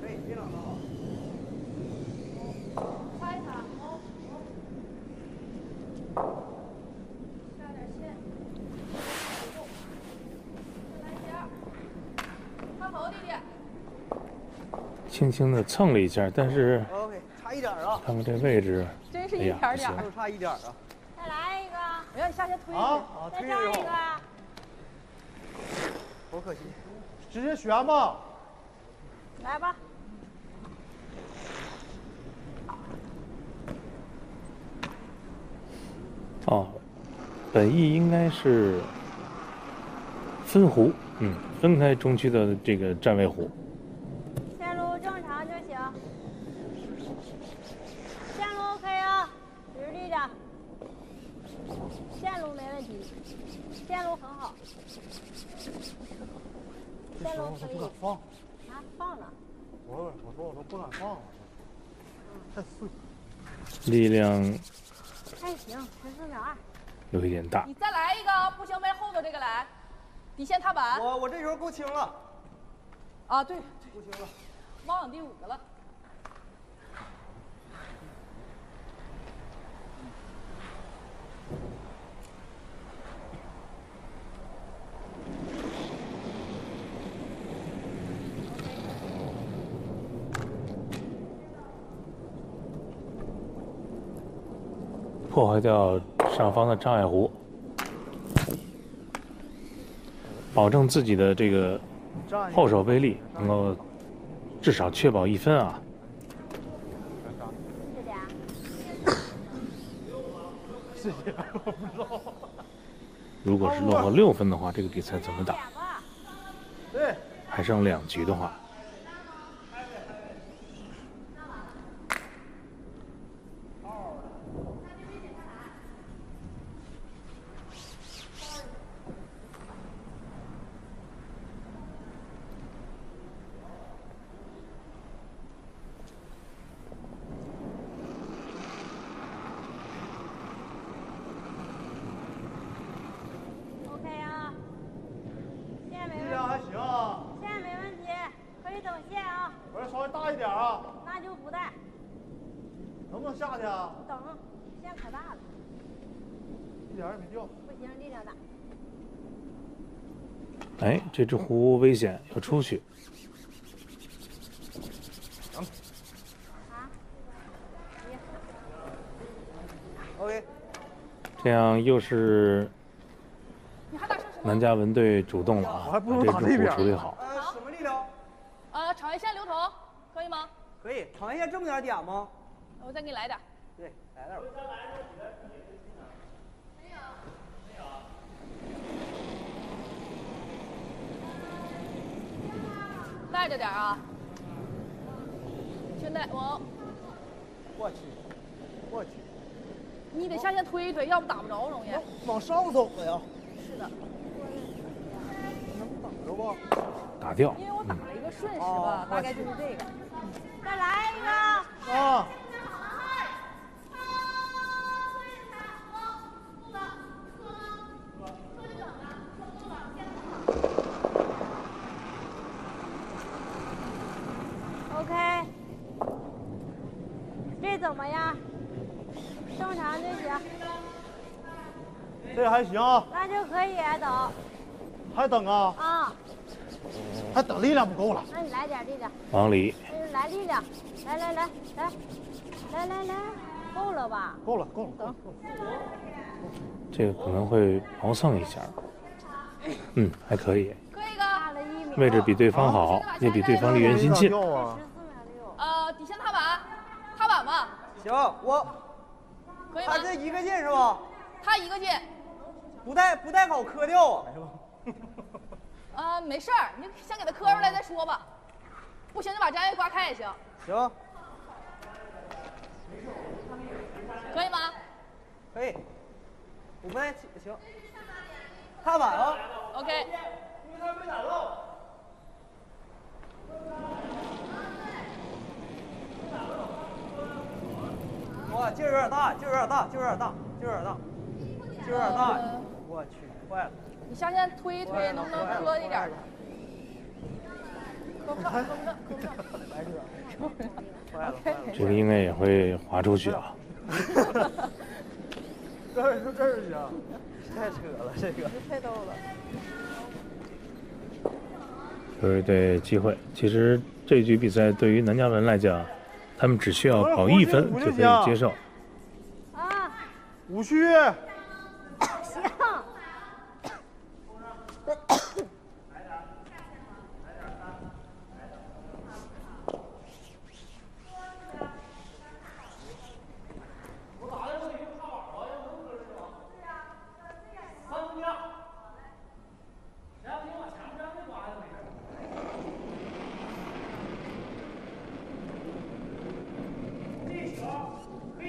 可以，非常的好。猜他。下点线。再来一点儿。看头，弟弟。轻轻的蹭了一下，但是 OK，差一点儿啊，看看这位置，真是一点点儿。就差一点儿啊。再来一个，我让你下去推啊去。啊，再推了以后，这儿一个。多可惜。直接悬吧。来吧。哦，本意应该是分湖，嗯，分开中区的这个站位弧。线路正常就行。线路 OK 啊，直立的。线路没问题，线路很好。线路可以不敢放。啊，放了。我我说我都不敢放了，太碎。力量还行，十四秒二。有一点大你，再来一个，不行，没后头这个来。底线踏板。我我这球够轻了，啊，对，够轻了。忘了第五个了。破坏掉上方的障碍弧，保证自己的这个后手威力能够至少确保一分啊。如果是落后六分的话，这个比赛怎么打？对，还剩两局的话，，OK 啊。线没力问题，量还行啊。线没问题，可能不能下去啊？等，线可大了，一点儿也没掉。不行，力量大。哎，这只狐危险，要出去。啊？OK，这样又是？南嘉文队主动了啊，我还不如把这只打这边处理好。呃，什么力量？呃，场外线留头，可以吗？可以，长线这么点点吗？我再给你来点。对，来点带着点啊。现在往，我去，我去，你得向前推一推，要不打不着容易。往上走了呀？是的，能挡着不？打掉，因为我打了一个顺时哦吧，大概就是这个。再来一个。啊！OK，这怎么样？正常就行，这还行啊，那就可以等还等啊？啊。还等力量不够了。那你来点力量，往里。来力量，来来来来，来来来，够了吧？够了，够了，够了。这个可能会毛蹭一下。嗯，还可以，可以差个，了一秒。位置比对方好，也比对方离圆心近。呃，底线踏板，踏板吧，行，我可以吗他？这一个劲是吧？他一个劲，不带不带好磕掉啊？啊，没事儿，你先给他磕出来再说吧。不行就把粘液刮开也行，行，可以吗？可以。我不带行。踏板啊！OK，哇，劲儿有点大，劲儿有点大，劲儿有点大，劲儿有点大，劲儿有点大呀！我去，坏了！你向前推一推，能不能磕一点儿？磕不上，磕不上，磕不上。来这，坏了！这个应该也会滑出去啊。这儿就这儿行。太扯了，这个。太逗了。有一对机会。其实这局比赛对于南嘉文来讲，他们只需要跑一分就可以接受。啊，五区，行。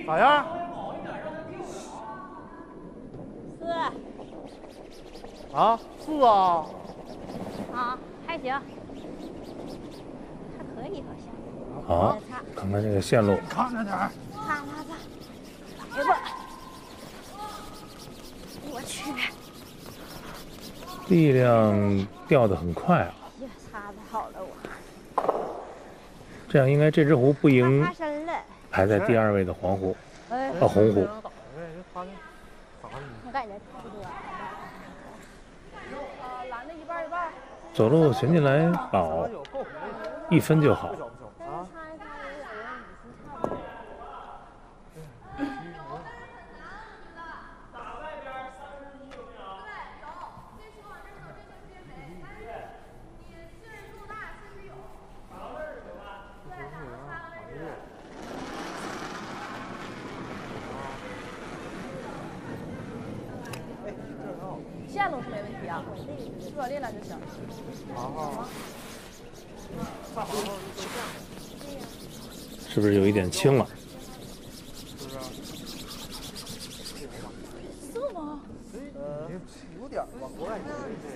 咋样？稍微保一点，让他定着啊。四啊，四啊，啊，还行，还可以好像。啊，看看这个线路，看着点儿。擦擦擦，来吧。我去，力量掉的很快啊。呀，擦的好了我，这样应该这只壶不赢。排在第二位的黄壶，哎，啊红壶。打对，就他那打你。我感觉差不多。呃，蓝的一半儿一半儿。走路旋进来保一分就好。但是擦一擦有点儿与其差不多。线路是没问题啊，热力量就行。是不是有一点轻了？四吗？呃，有点吧，我感觉。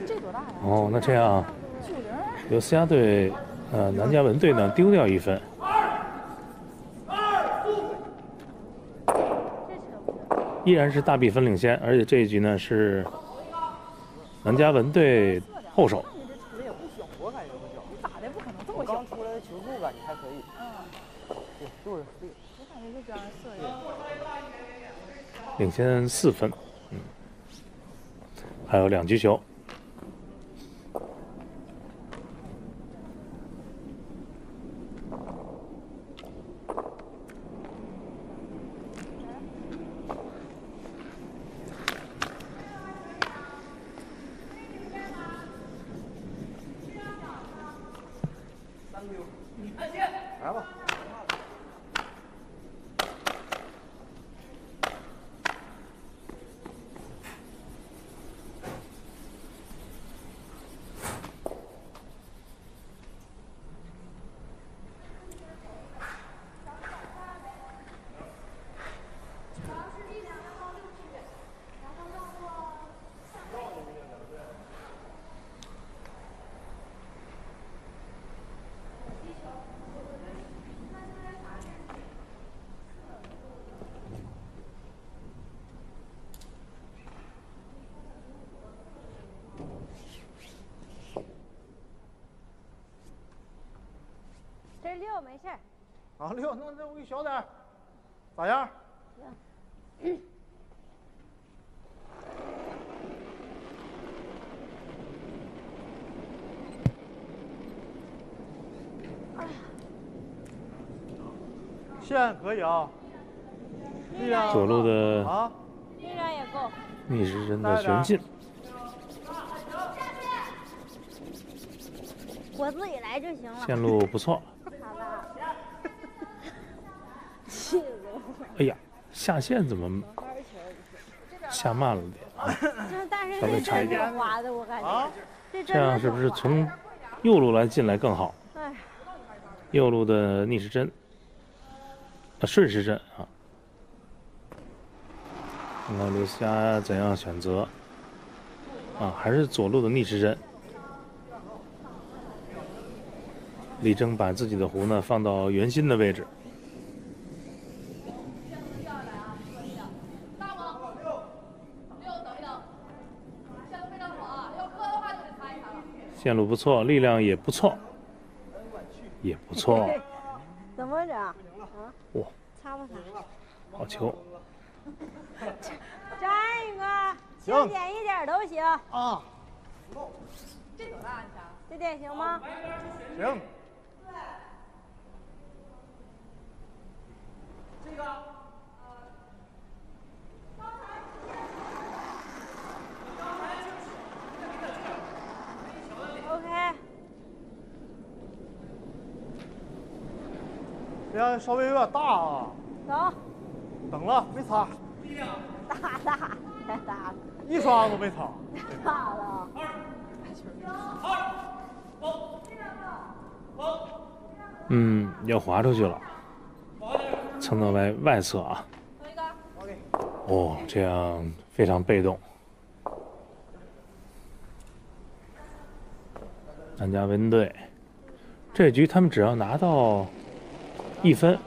这多大呀？哦，那这样九零。由私家队，呃，南嘉文队呢丢掉一分。依然是大比分领先，而且这一局呢是南嘉文队后手。你这出的也不小，我感觉不小。打的不可能这我么小刚。出来的球速感觉还可以。嗯，对，就是对。我感觉还是找色人。先四分。嗯，还有两局球。来吧。这六没事儿。啊，六，弄这我给小点儿，咋样？线可以啊，力量左路的啊，力量也够。逆时针的旋进，我自己来就行了。线路不错。好吧。气死我！哎呀，下线怎么下慢了点啊？这但是稍微差一点滑的，我感啊觉。这样是不是从右路来进来更好？哎，右路的逆时针，啊，顺时针啊。看看刘思佳怎样选择？啊，还是左路的逆时针。力争把自己的壶呢放到圆心的位置。大吗？六，等一等，线路不错，力量也不错，也不错。好球！粘一个，行轻点一点都行。啊，这多大？你瞧，这点行吗？行，这个 OK，这样稍微有点大啊，走，等了没擦，大大太大了，一刷都没擦。大了。二，二，走嗯，要滑出去了，蹭到外外侧啊。哦，这样非常被动。南加温队这局他们只要拿到一分，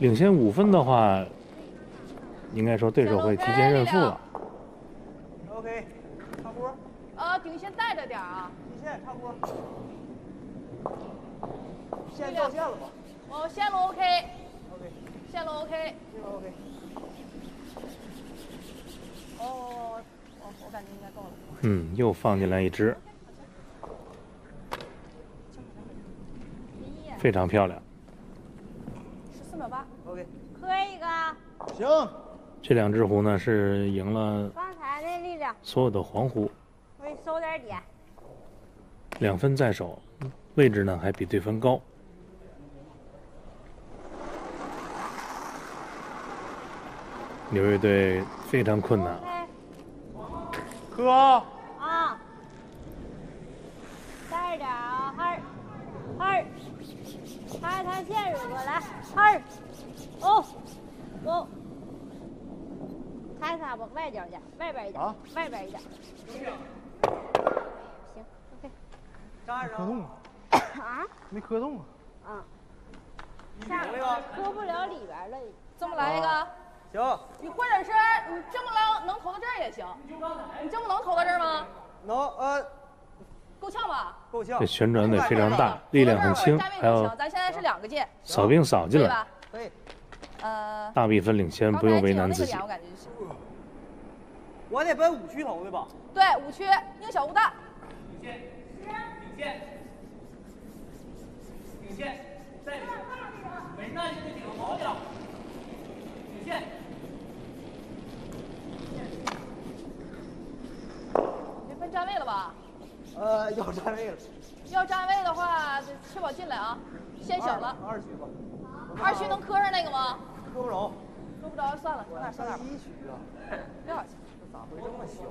领先五分的话，应该说对手会提前认负了。OK，差不多，呃，顶线带着点啊。底线差不多，线掉线了吧哦，线路 OK，？OK，线路 OK。这个 OK，哦，我我感觉应该够了。嗯，又放进来一只，非常漂亮。十四秒八。OK，磕一个，行，这两只壶呢是赢了刚才那力量，所有的黄壶，我给收点点。两分在手，位置呢还比对方高。纽约队非常困难。磕啊，啊，带着点啊，二，二，擦一擦线如果来，二，哦，哦，擦一擦吧，外角去，外边一点，啊外边一点。行，OK，扎上。磕动啊，啊，没磕动啊。啊，下那个磕不了里边了。这么来一个，行，你或者是你这么能能投到这儿也行。你这么能投到这儿吗？能呃够呛吧？够呛这。旋转得非常大，力量很轻。咱现在是两个键，扫兵扫进来对吧。？可以，呃，大比分领先，不用为难自己。我得奔五区头的吧？对，五区宁小勿大，领先，领先，领先，再领先，没那就得顶好点儿，领先。分站位了吧？呃，要站位了。要站位的话，得确保进来啊。先小了，二区吧。二区能磕上那个吗？磕不着。磕不着，算了，上哪上哪吧。一区啊，不 要紧，这咋会这么小？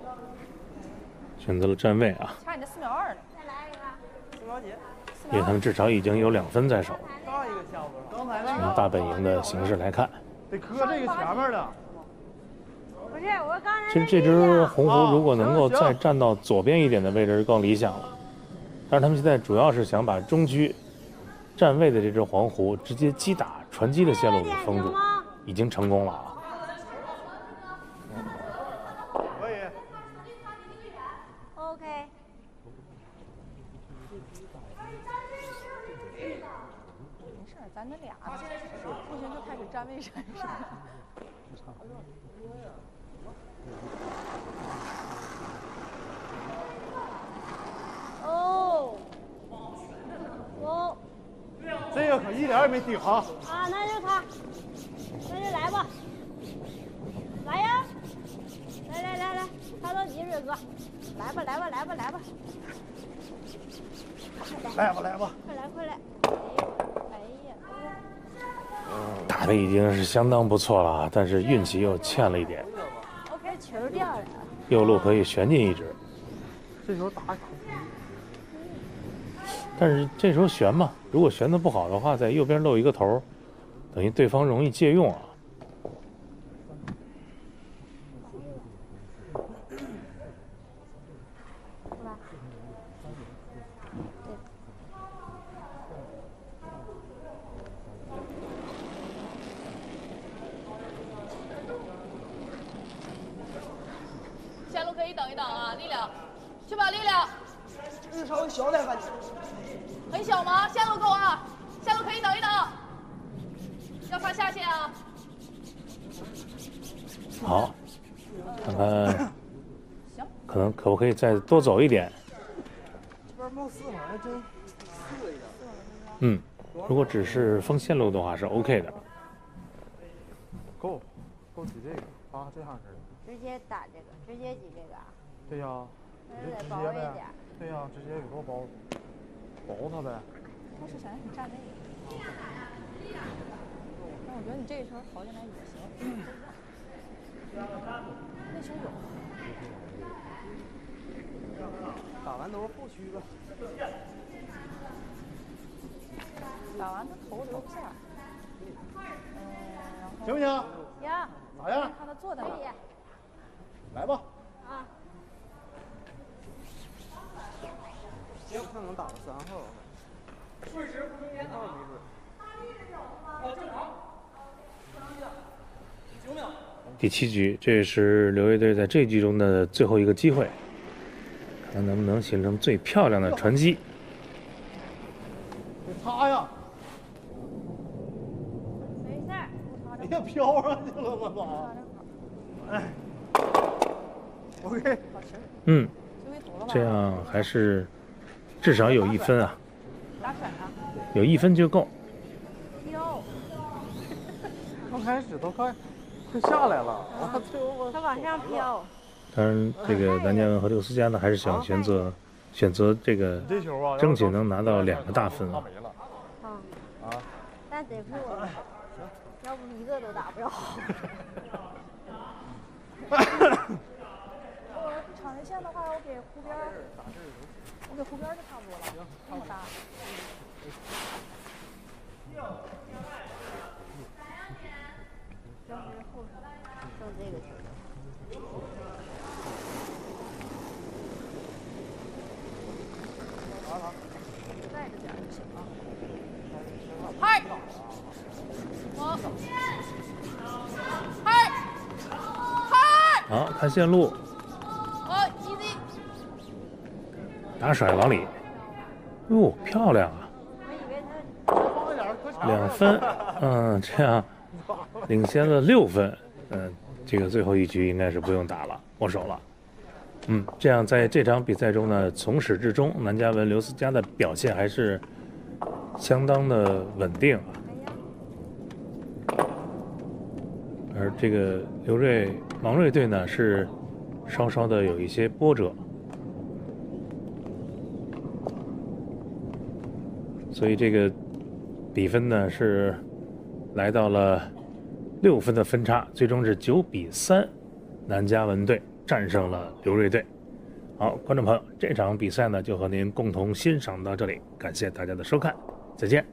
选择了站位啊，差你这四秒二呢。四秒几？因为他们至少已经有两分在手。上一个下不上？刚才那个从大本营的形势来看，得磕这个前面的，不是我刚才其实这只红狐如果能够再站到左边一点的位置是更理想了。但是他们现在主要是想把中区站位的这只黄狐直接击打传击的线路给封住，已经成功了啊！可以。OK。没事儿，咱那俩不行就开始占位置是吧？哦。哦。这个可一点也没顶啊！啊，那就他，那就来吧，来呀，来来来来，他到底，水哥，来吧来吧来吧来吧，来吧来吧，快来快来，哎呀，哎呀，打的已经是相当不错了啊，但是运气又欠了一点。，OK，球掉了，右路可以旋进一只，这球打打但是这时候旋嘛，如果旋的不好的话，在右边露一个头，等于对方容易借用啊。是吧？线路可以等一等啊，力量，去吧，力量，日稍微小点感觉。很小吗？线路够啊，线路可以等一等，要发下线啊。好，看看行，可能可不可以再多走一点？这边貌似好像真四了一点。嗯，如果只是封线路的话是 OK 的。够，够挤这个啊，这样式的。直接打这个，直接挤这个啊，对呀，那你就直就得薄接呗一点。。对呀，直接给多包，薄它呗。他是想让你站那个。但我觉得你这一球投进来也行。那球有。打完都是后驱吧。打完他头留不下。嗯，行不行？行，咋样？看他做的可以。来吧。啊，行，看能打到三号。顺时不中间二没准。呃，正常。九秒。第七局，这是刘烨队在这局中的最后一个机会，看看能不能形成最漂亮的船机。得擦呀！没事儿。哎呀，飘上去了，我操！哎，OK，嗯。这样还是至少有一分啊，打甩他。有一分就够。飘，刚开始都快快下来了，我 最后我它往上飘。当然，这个南加文和六斯加呢，还是想选择选择这个争取能拿到两个大分啊。没了。啊，啊，但得过，要不一个都打不着。我场内线的话，我给湖边儿，我给湖边儿就差不多了，这么大。要不是后剩这个球。带着点儿就行啊。嗨，我，嗨，嗨，好，看线路，好，easy，打甩往里，哟，漂亮啊，两分，嗯，这样。领先了六分，嗯、这个最后一局应该是不用打了，握手了。嗯，这样在这场比赛中呢，从始至终，南嘉文刘思佳的表现还是相当的稳定啊。而这个刘瑞王瑞队呢，是稍稍的有一些波折，所以这个比分呢是来到了六分的分差，最终是九比三，南嘉文队战胜了刘瑞队。好，观众朋友，这场比赛呢就和您共同欣赏到这里，感谢大家的收看，再见。